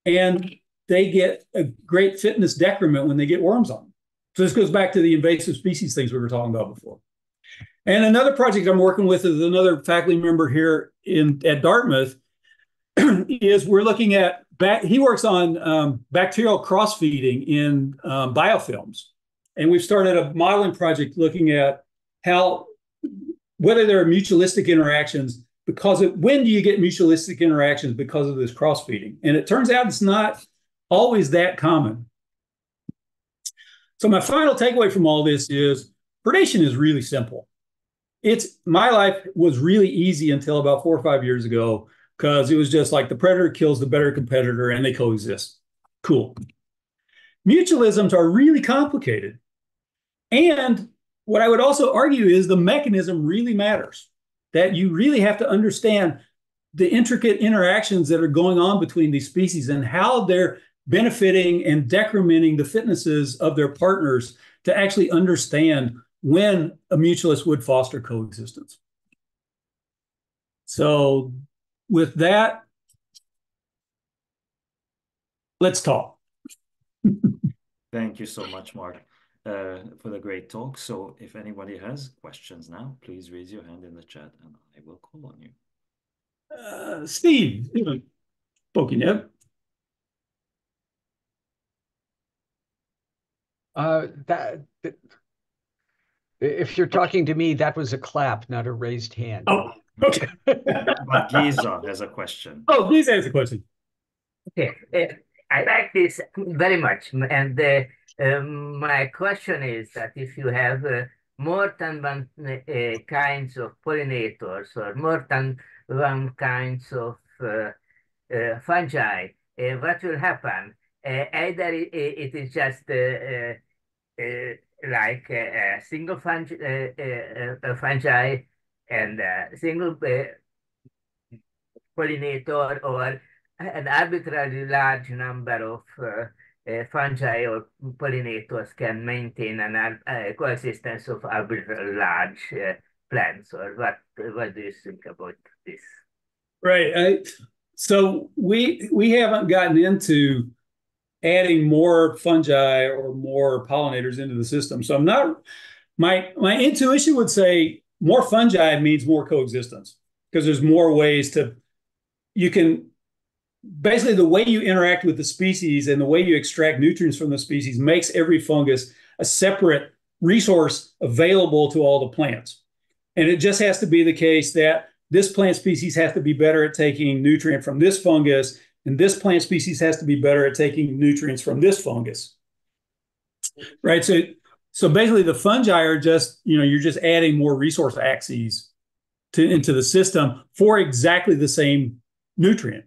and they get a great fitness decrement when they get worms on them. So this goes back to the invasive species things we were talking about before. And another project I'm working with is another faculty member here in at Dartmouth is we're looking at back, he works on um, bacterial cross feeding in um, biofilms. And we've started a modeling project looking at how whether there are mutualistic interactions because of, when do you get mutualistic interactions because of this cross feeding? And it turns out it's not always that common. So my final takeaway from all this is predation is really simple. It's my life was really easy until about four or five years ago because it was just like the predator kills the better competitor and they coexist. Cool. Mutualisms are really complicated. And what I would also argue is the mechanism really matters, that you really have to understand the intricate interactions that are going on between these species and how they're benefiting and decrementing the fitnesses of their partners to actually understand when a mutualist would foster coexistence. So, with that, let's talk. Thank you so much, Mark uh, for the great talk. So if anybody has questions now, please raise your hand in the chat and I will call on you. Uh, Steve, poking yep. Uh, that, that, if you're talking to me, that was a clap, not a raised hand. Oh, okay. but Géza has a question. Oh, Géza has a question. Okay, uh, I like this very much, and uh, um, my question is that if you have uh, more than one uh, kinds of pollinators or more than one kinds of uh, uh fungi, uh, what will happen? Uh, either it, it is just like a single fungi, fungi and a single pollinator or an arbitrarily large number of uh, fungi or pollinators can maintain an uh, coexistence of arbitrarily large uh, plants, or what? What do you think about this? Right. I, so we we haven't gotten into adding more fungi or more pollinators into the system. So I'm not. My my intuition would say more fungi means more coexistence because there's more ways to. You can basically the way you interact with the species and the way you extract nutrients from the species makes every fungus a separate resource available to all the plants. And it just has to be the case that this plant species has to be better at taking nutrient from this fungus, and this plant species has to be better at taking nutrients from this fungus. Right. So so basically the fungi are just, you know, you're just adding more resource axes to into the system for exactly the same nutrient.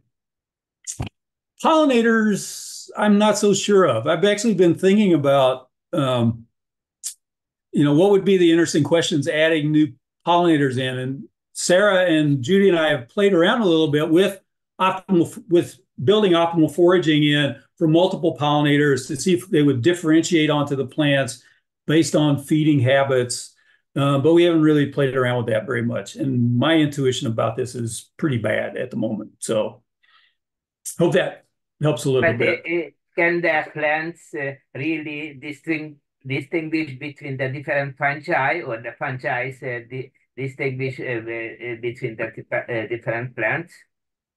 Pollinators, I'm not so sure of. I've actually been thinking about um, you know, what would be the interesting questions adding new pollinators in? And Sarah and Judy and I have played around a little bit with optimal with building optimal foraging in for multiple pollinators to see if they would differentiate onto the plants based on feeding habits. Uh, but we haven't really played around with that very much. And my intuition about this is pretty bad at the moment. So hope that helps a little but, bit. Uh, can the plants uh, really distinguish distinguish between the different fungi or the fungi uh, di distinguish uh, uh, between the uh, different plants?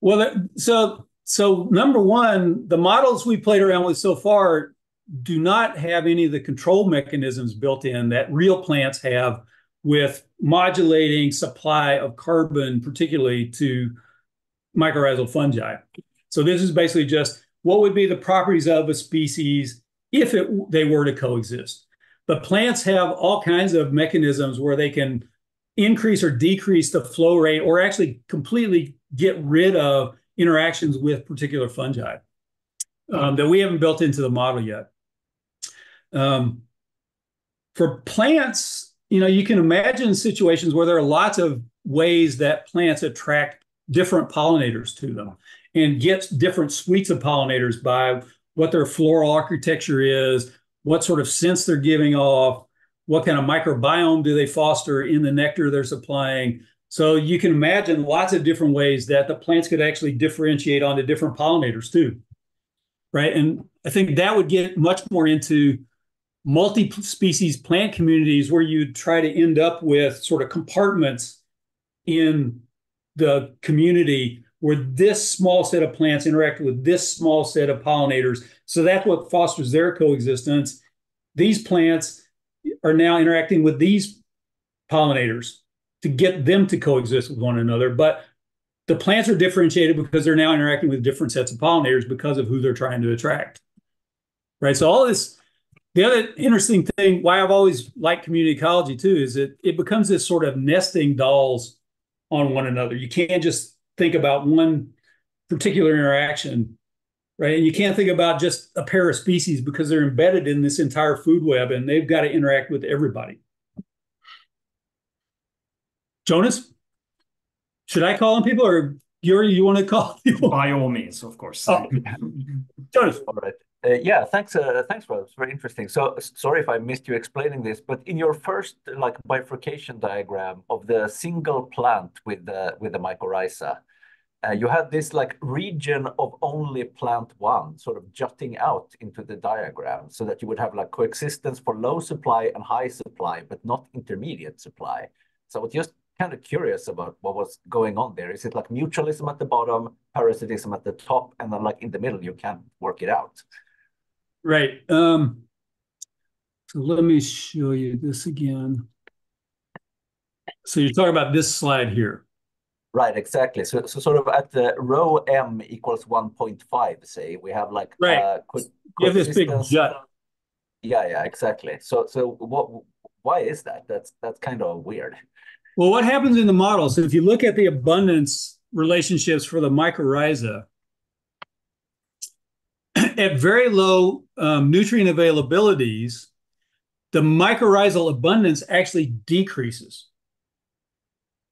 Well, so so number one, the models we played around with so far do not have any of the control mechanisms built in that real plants have with modulating supply of carbon, particularly to mycorrhizal fungi. So this is basically just what would be the properties of a species if it, they were to coexist. But plants have all kinds of mechanisms where they can increase or decrease the flow rate or actually completely get rid of interactions with particular fungi um, that we haven't built into the model yet. Um, for plants, you know, you can imagine situations where there are lots of ways that plants attract different pollinators to them and get different suites of pollinators by what their floral architecture is, what sort of scents they're giving off, what kind of microbiome do they foster in the nectar they're supplying. So you can imagine lots of different ways that the plants could actually differentiate onto different pollinators too. Right. And I think that would get much more into multi-species plant communities where you try to end up with sort of compartments in the community where this small set of plants interact with this small set of pollinators. So that's what fosters their coexistence. These plants are now interacting with these pollinators to get them to coexist with one another. But the plants are differentiated because they're now interacting with different sets of pollinators because of who they're trying to attract. Right. So all this, the other interesting thing, why I've always liked community ecology too, is that it becomes this sort of nesting dolls on one another. You can't just think about one particular interaction, right? And you can't think about just a pair of species because they're embedded in this entire food web and they've got to interact with everybody. Jonas, should I call on people or Yuri, you want to call people? By all means, of course. Oh. Jonas. All right. Uh, yeah, thanks. Uh, thanks, Rob. It's very interesting. So, sorry if I missed you explaining this, but in your first like bifurcation diagram of the single plant with the with the mycorrhiza, uh, you had this like region of only plant one sort of jutting out into the diagram, so that you would have like coexistence for low supply and high supply, but not intermediate supply. So, I was just kind of curious about what was going on there. Is it like mutualism at the bottom, parasitism at the top, and then like in the middle you can't work it out? Right. Um, so let me show you this again. So you're talking about this slide here. Right, exactly. So, so sort of at the rho m equals 1.5, say, we have like right. Uh, you have this big jut. Yeah, yeah, exactly. So, so what? Why is that? That's that's kind of weird. Well, what happens in the model? So, if you look at the abundance relationships for the mycorrhiza, at very low um, nutrient availabilities, the mycorrhizal abundance actually decreases.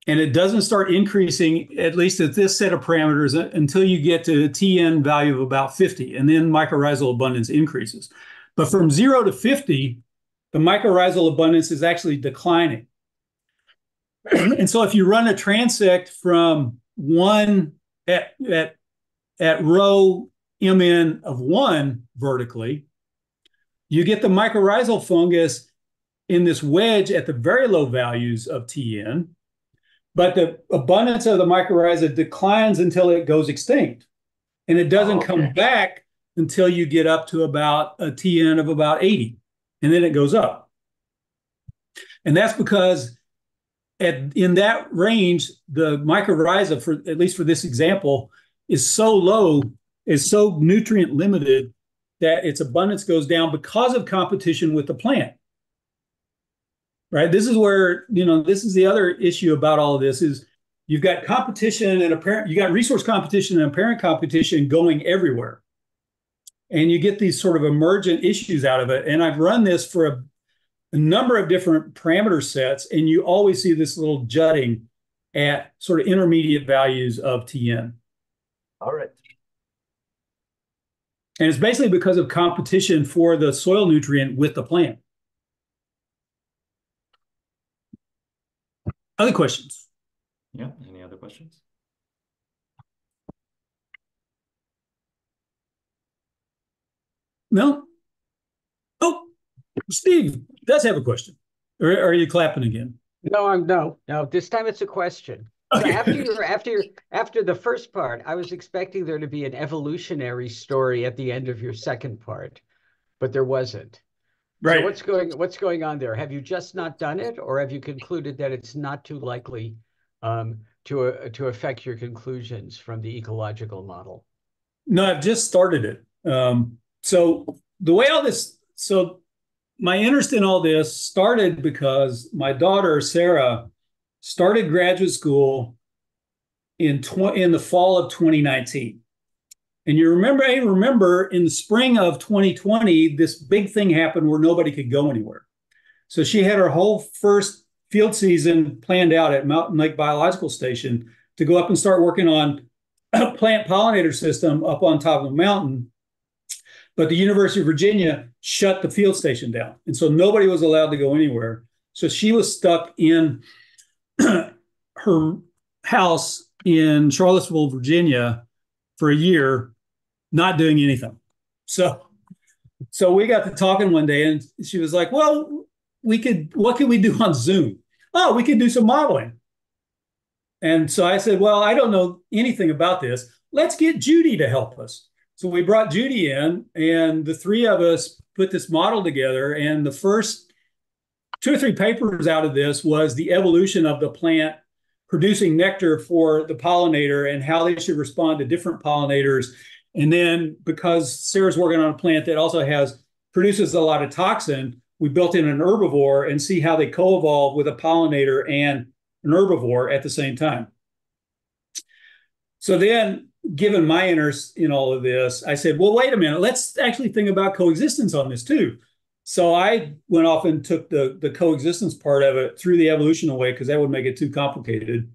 And it doesn't start increasing, at least at this set of parameters, uh, until you get to a TN value of about 50. And then mycorrhizal abundance increases. But from zero to 50, the mycorrhizal abundance is actually declining. and so if you run a transect from one at, at, at rho mn of one vertically, you get the mycorrhizal fungus in this wedge at the very low values of Tn, but the abundance of the mycorrhiza declines until it goes extinct. and it doesn't oh, Okay. come back until you get up to about a TN of about 80, and then it goes up. And that's because at in that range, the mycorrhiza, for at least for this example, is so low, is so nutrient limited that its abundance goes down because of competition with the plant. Right? This is where, you know, this is the other issue about all of this is you've got competition and apparent you got resource competition and apparent competition going everywhere. And you get these sort of emergent issues out of it. And I've run this for a, a number of different parameter sets, and you always see this little jutting at sort of intermediate values of TN. All right. And it's basically because of competition for the soil nutrient with the plant. Other questions? Yeah, any other questions? No? Oh, Steve does have a question. Or are you clapping again? No, I'm no, no. This time it's a question. So Okay. after your after your after the first part, I was expecting there to be an evolutionary story at the end of your second part, but there wasn't. So Right. what's going what's going on there? Have you just not done it, or have you concluded that it's not too likely um, to uh, to affect your conclusions from the ecological model? No, I've just started it. Um, so the way all this, so my interest in all this started because my daughter Sarah started graduate school in tw- in the fall of 2019. And you remember, I remember in the spring of 2020, this big thing happened where nobody could go anywhere. So she had her whole first field season planned out at Mountain Lake Biological Station to go up and start working on a plant pollinator system up on top of the mountain. But the University of Virginia shut the field station down. And so nobody was allowed to go anywhere. So she was stuck in her house in Charlottesville, Virginia for a year, not doing anything. So so we got to talking one day and she was like, Well, we could, what can we do on Zoom? Oh, we could do some modeling. And so I said, Well, I don't know anything about this. Let's get Judy to help us. So we brought Judy in, and the three of us put this model together. And the first two or three papers out of this was the evolution of the plant producing nectar for the pollinator and how they should respond to different pollinators. And then because Sarah's working on a plant that also has produces a lot of toxin, we built in an herbivore and see how they co-evolve with a pollinator and an herbivore at the same time. So then, given my interest in all of this, I said, well, wait a minute, let's actually think about coexistence on this too. So I went off and took the, the coexistence part of it through the evolution away because that would make it too complicated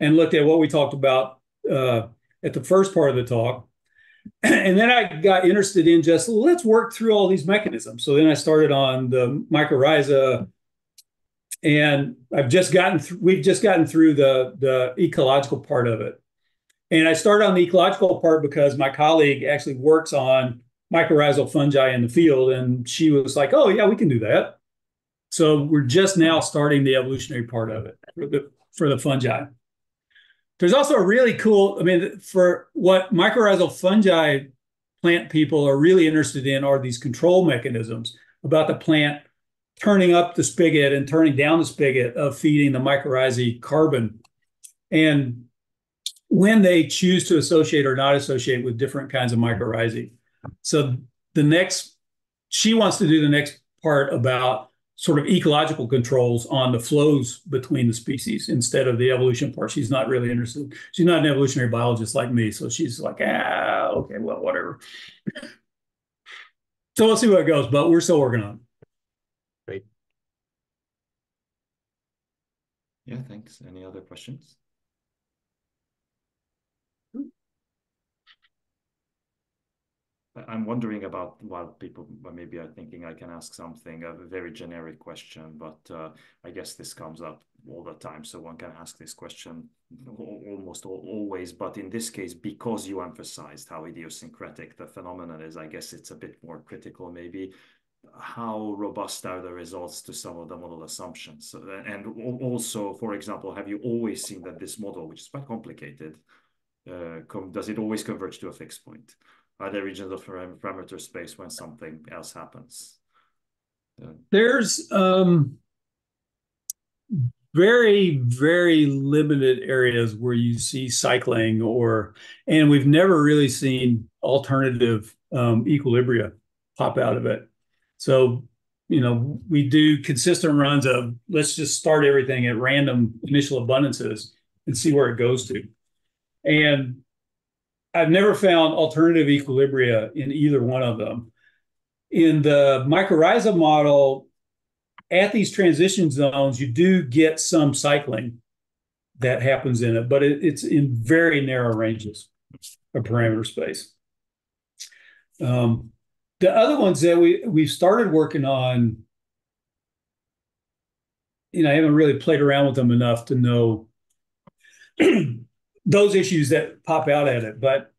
and looked at what we talked about uh, at the first part of the talk. And then I got interested in just let's work through all these mechanisms. So then I started on the mycorrhiza, and I've just gotten th- we've just gotten through the the ecological part of it. And I started on the ecological part because my colleague actually works on mycorrhizal fungi in the field, and she was like, "Oh yeah, we can do that." So we're just now starting the evolutionary part of it for the for the fungi. There's also a really cool, I mean, for what mycorrhizal fungi plant people are really interested in are these control mechanisms about the plant turning up the spigot and turning down the spigot of feeding the mycorrhizae carbon. And when they choose to associate or not associate with different kinds of mycorrhizae. So the next, she wants to do the next part about sort of ecological controls on the flows between the species instead of the evolution part. She's not really interested. She's not an evolutionary biologist like me. So she's like, ah, okay, well, whatever. So we'll see where it goes, but we're still working on it. Great. Yeah, thanks. Any other questions? I'm wondering about what people maybe are thinking I can ask something, a very generic question, but uh, I guess this comes up all the time. So one can ask this question almost al- always. But in this case, because you emphasized how idiosyncratic the phenomenon is, I guess it's a bit more critical maybe. How robust are the results to some of the model assumptions? And also, for example, have you always seen that this model, which is quite complicated, uh, does it always converge to a fixed point? Are there regions of parameter space when something else happens? Uh, There's um, very, very limited areas where you see cycling or, and we've never really seen alternative um, equilibria pop out of it. So, you know, we do consistent runs of let's just start everything at random initial abundances and see where it goes to. And I've never found alternative equilibria in either one of them. In the mycorrhiza model, at these transition zones, you do get some cycling that happens in it, but it, it's in very narrow ranges of parameter space. Um, the other ones that we we've started working on, you know, I haven't really played around with them enough to know those issues that pop out at it, but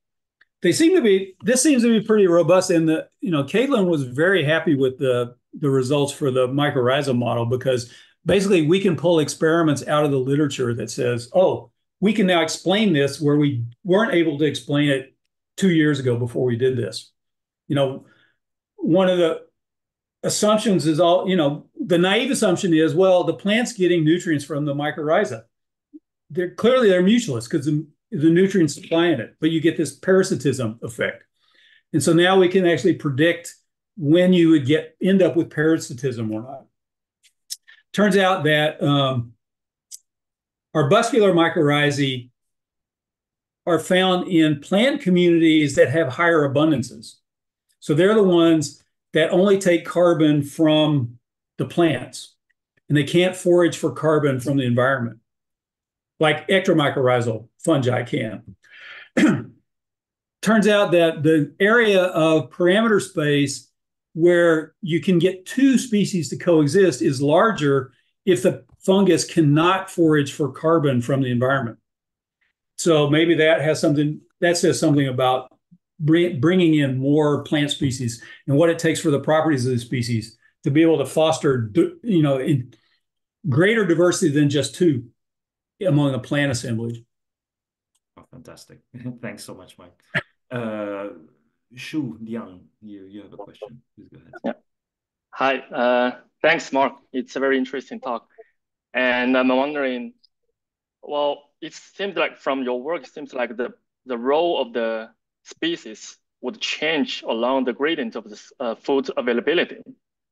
they seem to be. This seems to be pretty robust, and the you know, Caitlin was very happy with the the results for the mycorrhiza model because basically we can pull experiments out of the literature that says, oh, we can now explain this where we weren't able to explain it two years ago before we did this. You know, one of the assumptions is all, you know, the naive assumption is, well, the plant's getting nutrients from the mycorrhiza. They're clearly they're mutualist because the, the nutrients supplying it, but you get this parasitism effect. And so now we can actually predict when you would get end up with parasitism or not. Turns out that um, arbuscular mycorrhizae are found in plant communities that have higher abundances. So they're the ones that only take carbon from the plants, and they can't forage for carbon from the environment, like ectomycorrhizal fungi can. Turns out that the area of parameter space where you can get two species to coexist is larger if the fungus cannot forage for carbon from the environment. So maybe that has something that says something about bring, bringing in more plant species and what it takes for the properties of the species to be able to foster, you know, greater diversity than just two among the plant assemblage. Oh, fantastic! Thanks so much, Mike. Uh, Shu Liang, you, you have a question. Please go ahead. Yeah. Hi. Uh, thanks, Mark. It's a very interesting talk. And I'm wondering, well, it seems like from your work, it seems like the, the role of the species would change along the gradient of the uh, food availability.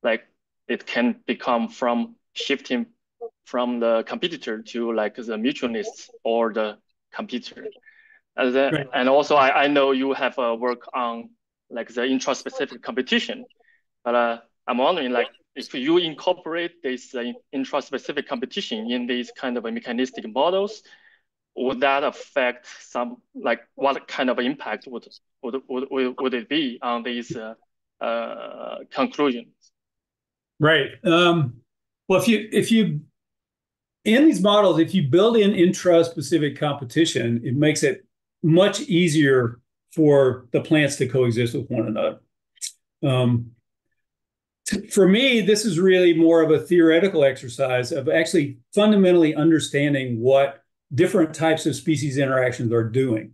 Like it can become from shifting from the competitor to like the mutualist or the competitor. And, then, right. and also, I, I know you have uh, work on like the intraspecific competition, but uh, I'm wondering like if you incorporate this uh, intraspecific competition in these kind of mechanistic models, would that affect some like what kind of impact would would would, would it be on these uh, uh, conclusions? Right. Um, well, if you if you in these models, if you build in intraspecific competition, it makes it much easier for the plants to coexist with one another. Um, for me, this is really more of a theoretical exercise of actually fundamentally understanding what different types of species interactions are doing.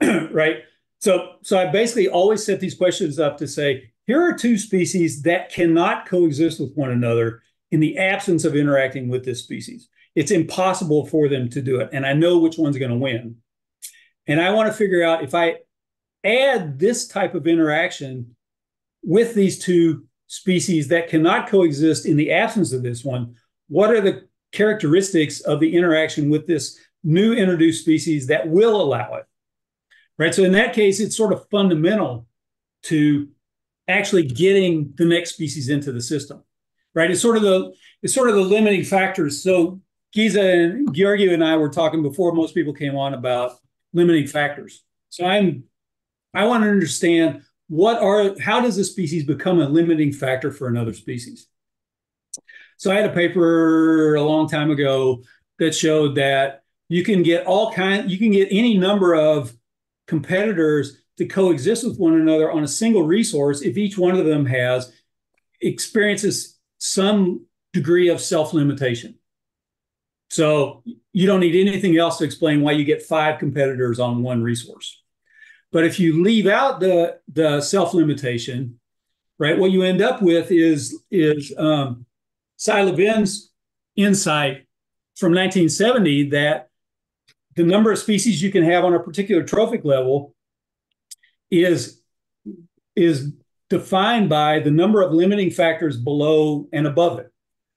right? So, so I basically always set these questions up to say, here are two species that cannot coexist with one another in the absence of interacting with this species. It's impossible for them to do it. And I know which one's going to win. And I want to figure out if I add this type of interaction with these two species that cannot coexist in the absence of this one, what are the characteristics of the interaction with this new introduced species that will allow it? Right. So in that case, it's sort of fundamental to actually getting the next species into the system. Right. It's sort of the it's sort of the limiting factors. So Géza and Georgi and I were talking before most people came on about limiting factors. So I'm I want to understand what are how does a species become a limiting factor for another species? So I had a paper a long time ago that showed that you can get all kind you can get any number of competitors to coexist with one another on a single resource if each one of them has experiences some degree of self-limitation. So you don't need anything else to explain why you get five competitors on one resource. But if you leave out the the self limitation, right, what you end up with is is um, Si Levin's insight from 1970 that the number of species you can have on a particular trophic level is is defined by the number of limiting factors below and above it.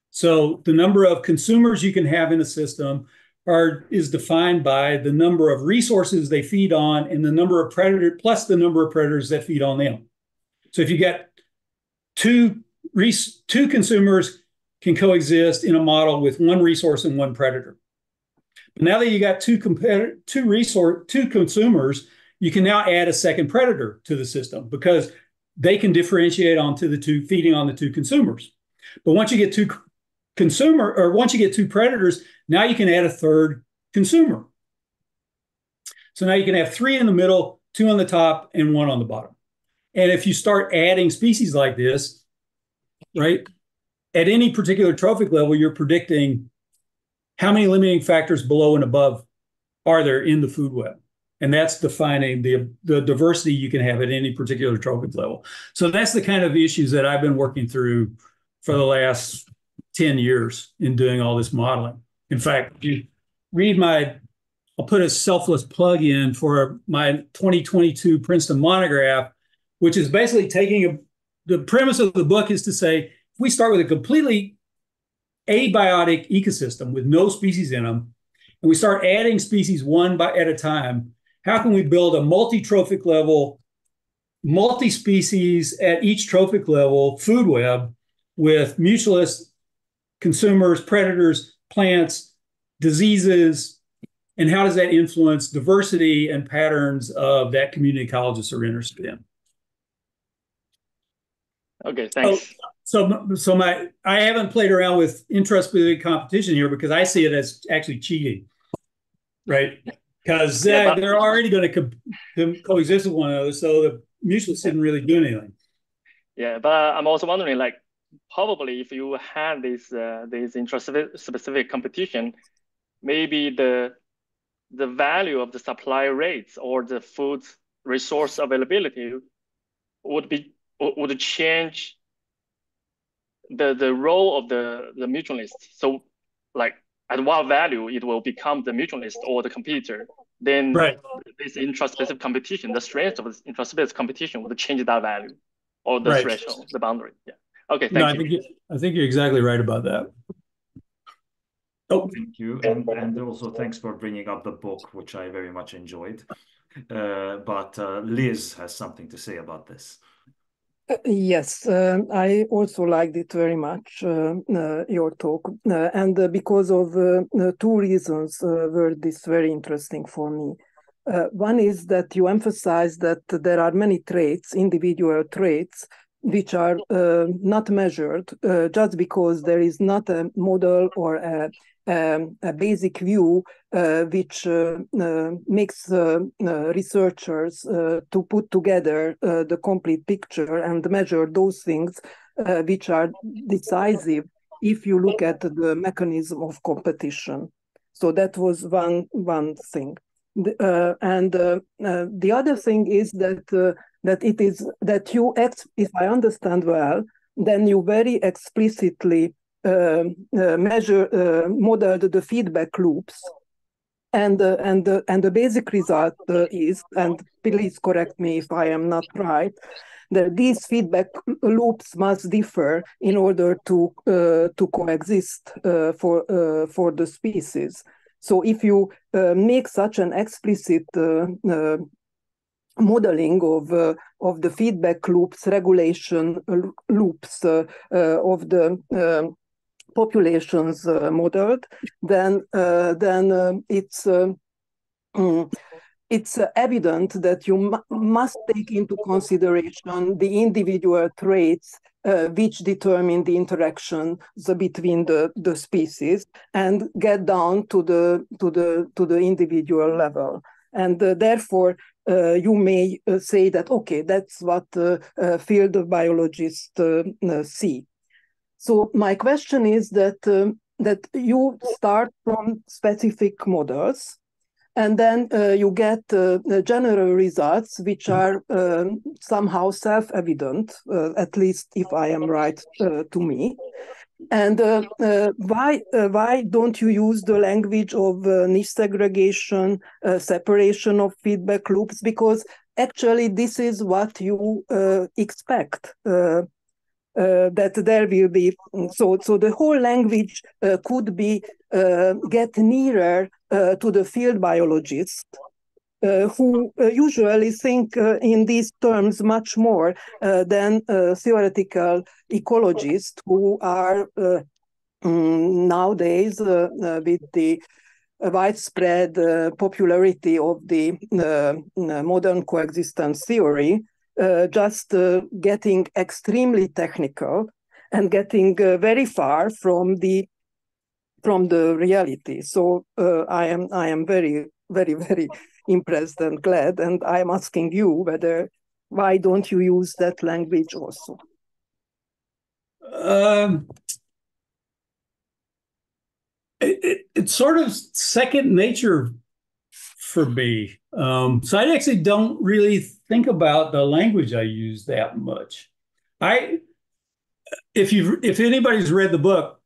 So the number of consumers you can have in a system are is defined by the number of resources they feed on and the number of predators plus the number of predators that feed on them. So if you get two two consumers can coexist in a model with one resource and one predator. But now that you got two competitor, two resource, two consumers, you can now add a second predator to the system because they can differentiate onto the two feeding on the two consumers. But once you get two consumer or once you get two predators, now you can add a third consumer. So now you can have three in the middle, two on the top, and one on the bottom. And if you start adding species like this, right, at any particular trophic level, you're predicting how many limiting factors below and above are there in the food web. And that's defining the, the diversity you can have at any particular trophic level. So that's the kind of issues that I've been working through for the last 10 years in doing all this modeling. In fact, if you read my, I'll put a selfless plug in for my 2022 Princeton monograph, which is basically taking a, the premise of the book is to say, if we start with a completely abiotic ecosystem with no species in them, and we start adding species one by at a time, how can we build a multi-trophic level, multi-species at each trophic level food web with mutualist consumers, predators, plants, diseases, and how does that influence diversity and patterns of that community ecologists are interested in? Okay, thanks. Oh, so, so my I haven't played around with intra-specific competition here because I see it as actually cheating, right? Because uh, they're already going to co coexist with one another, so the mutualists didn't really do anything. Yeah, but I'm also wondering, like, probably if you had this uh, this intra-specific competition, maybe the the value of the supply rates or the food resource availability would be would change the the role of the the mutualist. So like at what value it will become the mutualist or the competitor, then right. this intra-specific competition, the strength of this intra-specific competition would change that value or the right. threshold, the boundary. Yeah. Okay, thank no, you. I think, you, I think you're exactly right about that. Oh, thank you, and and also thanks for bringing up the book, which I very much enjoyed. Uh, but uh, Liz has something to say about this. Uh, yes, uh, I also liked it very much, uh, uh your talk. Uh, and because of two reasons were this very interesting for me. one is that you emphasize that there are many traits, individual traits, which are not measured just because there is not a model or a um, a basic view uh, which uh, uh, makes uh, uh, researchers uh, to put together the complete picture and measure those things which are decisive if you look at the mechanism of competition. So that was one one thing. The, and the other thing is that that it is that you, ex- if I understand well, then you very explicitly uh, uh, measure uh, modeled the feedback loops. And uh, and uh, and the basic result uh, is and please correct me if i am not right that these feedback loops must differ in order to to coexist for for the species so if you make such an explicit modeling of uh, of the feedback loops regulation loops uh, uh, of the um, populations uh, modeled, then uh, then uh, it's mm, it's evident that you must take into consideration the individual traits uh, which determine the interactions between the, the species and get down to the to the to the individual level. And uh, therefore uh, you may say that okay that's what field biologists see. So my question is that um, that you start from specific models and then uh, you get uh, general results which are um, somehow self-evident uh, at least if i am right uh, to me. And uh, uh, why why don't you use the language of niche segregation separation of feedback loops? Because actually this is what you expect uh, that there will be so so the whole language uh, could be uh, get nearer to the field biologist uh, who uh, usually think in these terms much more than theoretical ecologists who are um, nowadays with the widespread popularity of the modern coexistence theory uh, just uh, getting extremely technical and getting uh, very far from the from the reality. So uh, I am I am very very very impressed and glad, and I am asking you whether why don't you use that language also? Um, it, it, it's sort of second nature for me. Um, so I actually don't really think about the language I use that much. I, if you if anybody's read the book,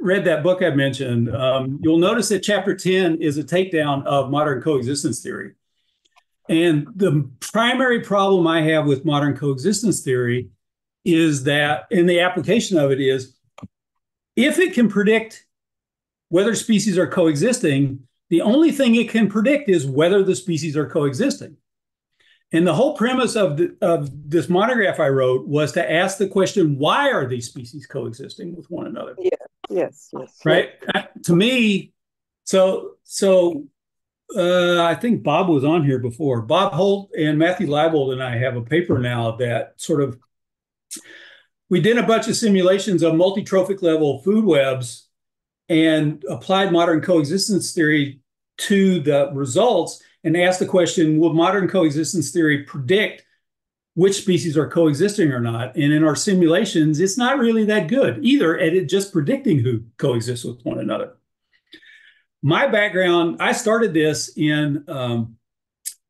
read that book I mentioned, um, you'll notice that chapter ten is a takedown of modern coexistence theory. And the primary problem I have with modern coexistence theory is that, in the application of it, is if it can predict whether species are coexisting, the only thing it can predict is whether the species are coexisting. And the whole premise of, the, of this monograph I wrote was to ask the question, why are these species coexisting with one another? Yeah, yes, yes. Right? To me, so so uh, I think Bob was on here before. Bob Holt and Matthew Leibold and I have a paper now that sort of we did a bunch of simulations of multi-trophic level food webs and applied modern coexistence theory to the results and ask the question Will modern coexistence theory predict which species are coexisting or not? And in our simulations, it's not really that good either at it just predicting who coexists with one another. My background, I started this in, um,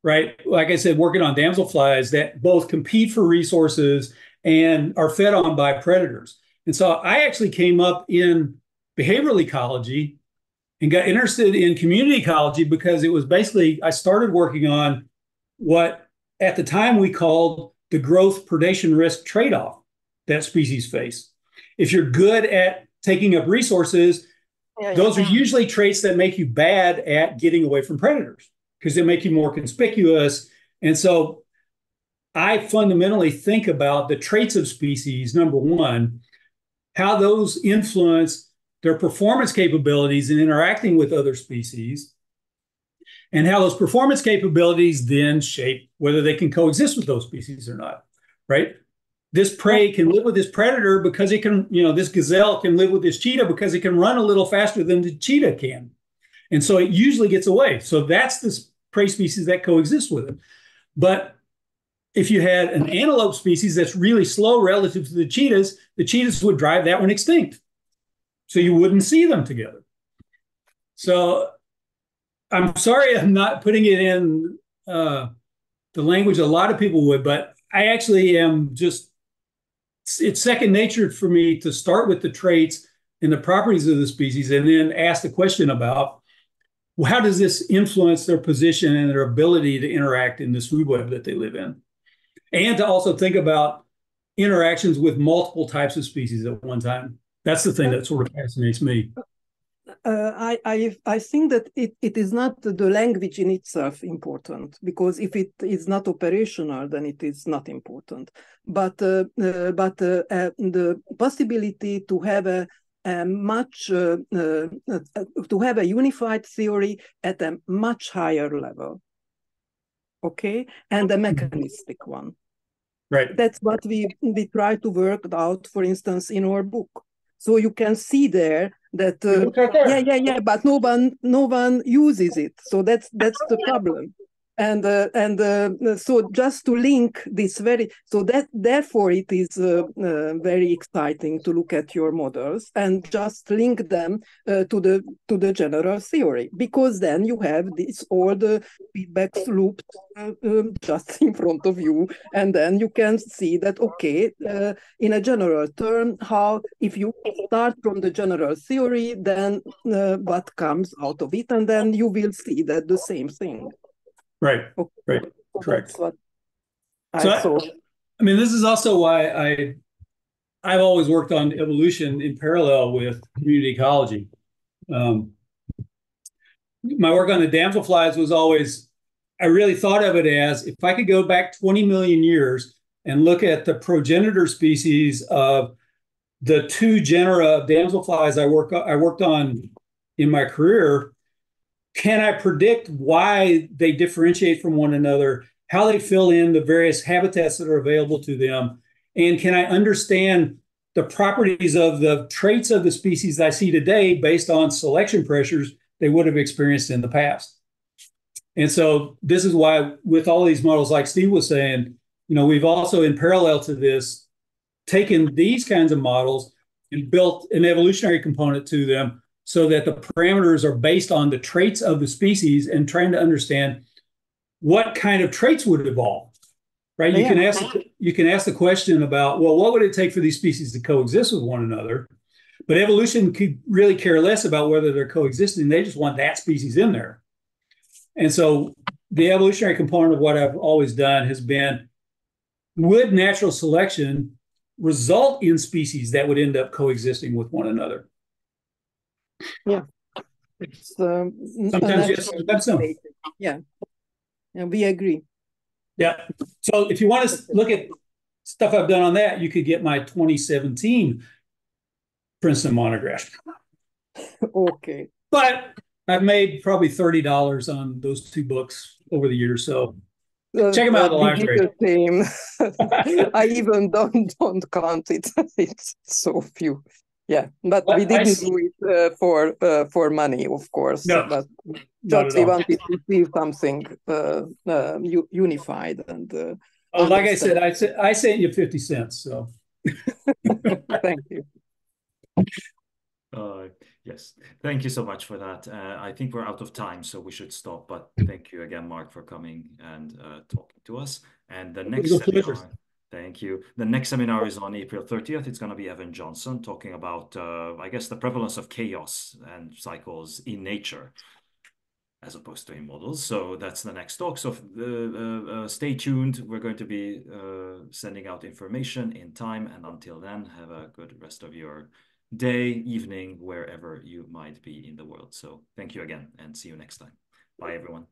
right, like I said, working on damselflies that both compete for resources and are fed on by predators. And so I actually came up in behavioral ecology and got interested in community ecology because it was basically I started working on what at the time we called the growth predation risk trade off that species face. If you're good at taking up resources, yeah, those yeah. are usually traits that make you bad at getting away from predators because they make you more conspicuous. And so I fundamentally think about the traits of species, number one, how those influence their performance capabilities in interacting with other species, and how those performance capabilities then shape whether they can coexist with those species or not, right? This prey can live with this predator because it can, you know, this gazelle can live with this cheetah because it can run a little faster than the cheetah can. And so it usually gets away. So that's this prey species that coexists with it. But if you had an antelope species that's really slow relative to the cheetahs, the cheetahs would drive that one extinct so you wouldn't see them together. So I'm sorry I'm not putting it in uh, the language a lot of people would, but I actually am just, it's second nature for me to start with the traits and the properties of the species and then ask the question about well, how does this influence their position and their ability to interact in this food web that they live in? And to also think about interactions with multiple types of species at one time. That's the thing that sort of fascinates me. Uh, I, I I think that it, it is not the language in itself important because if it is not operational, then it is not important. But uh, uh, but uh, uh, the possibility to have a, a much uh, to have a unified theory at a much higher level, okay, and a mechanistic one. Right. That's what we we try to work out, for instance, in our book. So you can see there that uh, yeah, yeah, yeah, but no one no one uses it. So that's that's the problem. And uh, and uh, so just to link this very so that therefore it is uh, uh very exciting to look at your models and just link them uh, to the to the general theory. Because then you have this all the feedbacks looped uh, um, just in front of you. And then you can see that okay in a general term how if you start from the general theory then what comes out of it. And then you will see that the same thing Right. Okay. Right. Correct. what I so saw. I, I mean, this is also why I I've always worked on evolution in parallel with community ecology. Um, my work on the damselflies was always I really thought of it as if I could go back 20 million years and look at the progenitor species of the two genera of damselflies I work I worked on in my career, can I predict why they differentiate from one another, how they fill in the various habitats that are available to them, and can I understand the properties of the traits of the species I see today based on selection pressures they would have experienced in the past? And so this is why, with all these models, like Steve was saying, you know, we've also, in parallel to this, taken these kinds of models and built an evolutionary component to them so that the parameters are based on the traits of the species and trying to understand what kind of traits would evolve right? You can ask you can ask the question about well what would it take for these species to coexist with one another? But evolution could really care less about whether they're coexisting. They just want that species in there. And so the evolutionary component of what i've always done has been would natural selection result in species that would end up coexisting with one another yeah. It's um, sometimes yes, sometimes no. Yeah. Yeah, we agree. Yeah. So if you want to look at stuff I've done on that, you could get my 2017 Princeton monograph. okay. But I've made probably $30 on those two books over the years. So uh, check them out in the library. Same. I even don't don't count it. It's so few yeah but we didn't do it uh, for uh, for money of course no, but just we wanted to see something uh, uh unified and uh, oh, like i said i said i sent you 50 cents so. Thank you. Uh, yes. Thank you so much for that. I think we're out of time so we should stop but thank you again mark for coming and talking to us. And the next seminar, Thank you. The next seminar is on April 30th. It's going to be Evan Johnson talking about, uh, I guess, the prevalence of chaos and cycles in nature as opposed to in models. So that's the next talk. So uh, uh, stay tuned. We're going to be uh, sending out information in time. And until then, have a good rest of your day, evening, wherever you might be in the world. So thank you again and see you next time. Bye, everyone.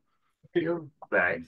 Thank you. Bye.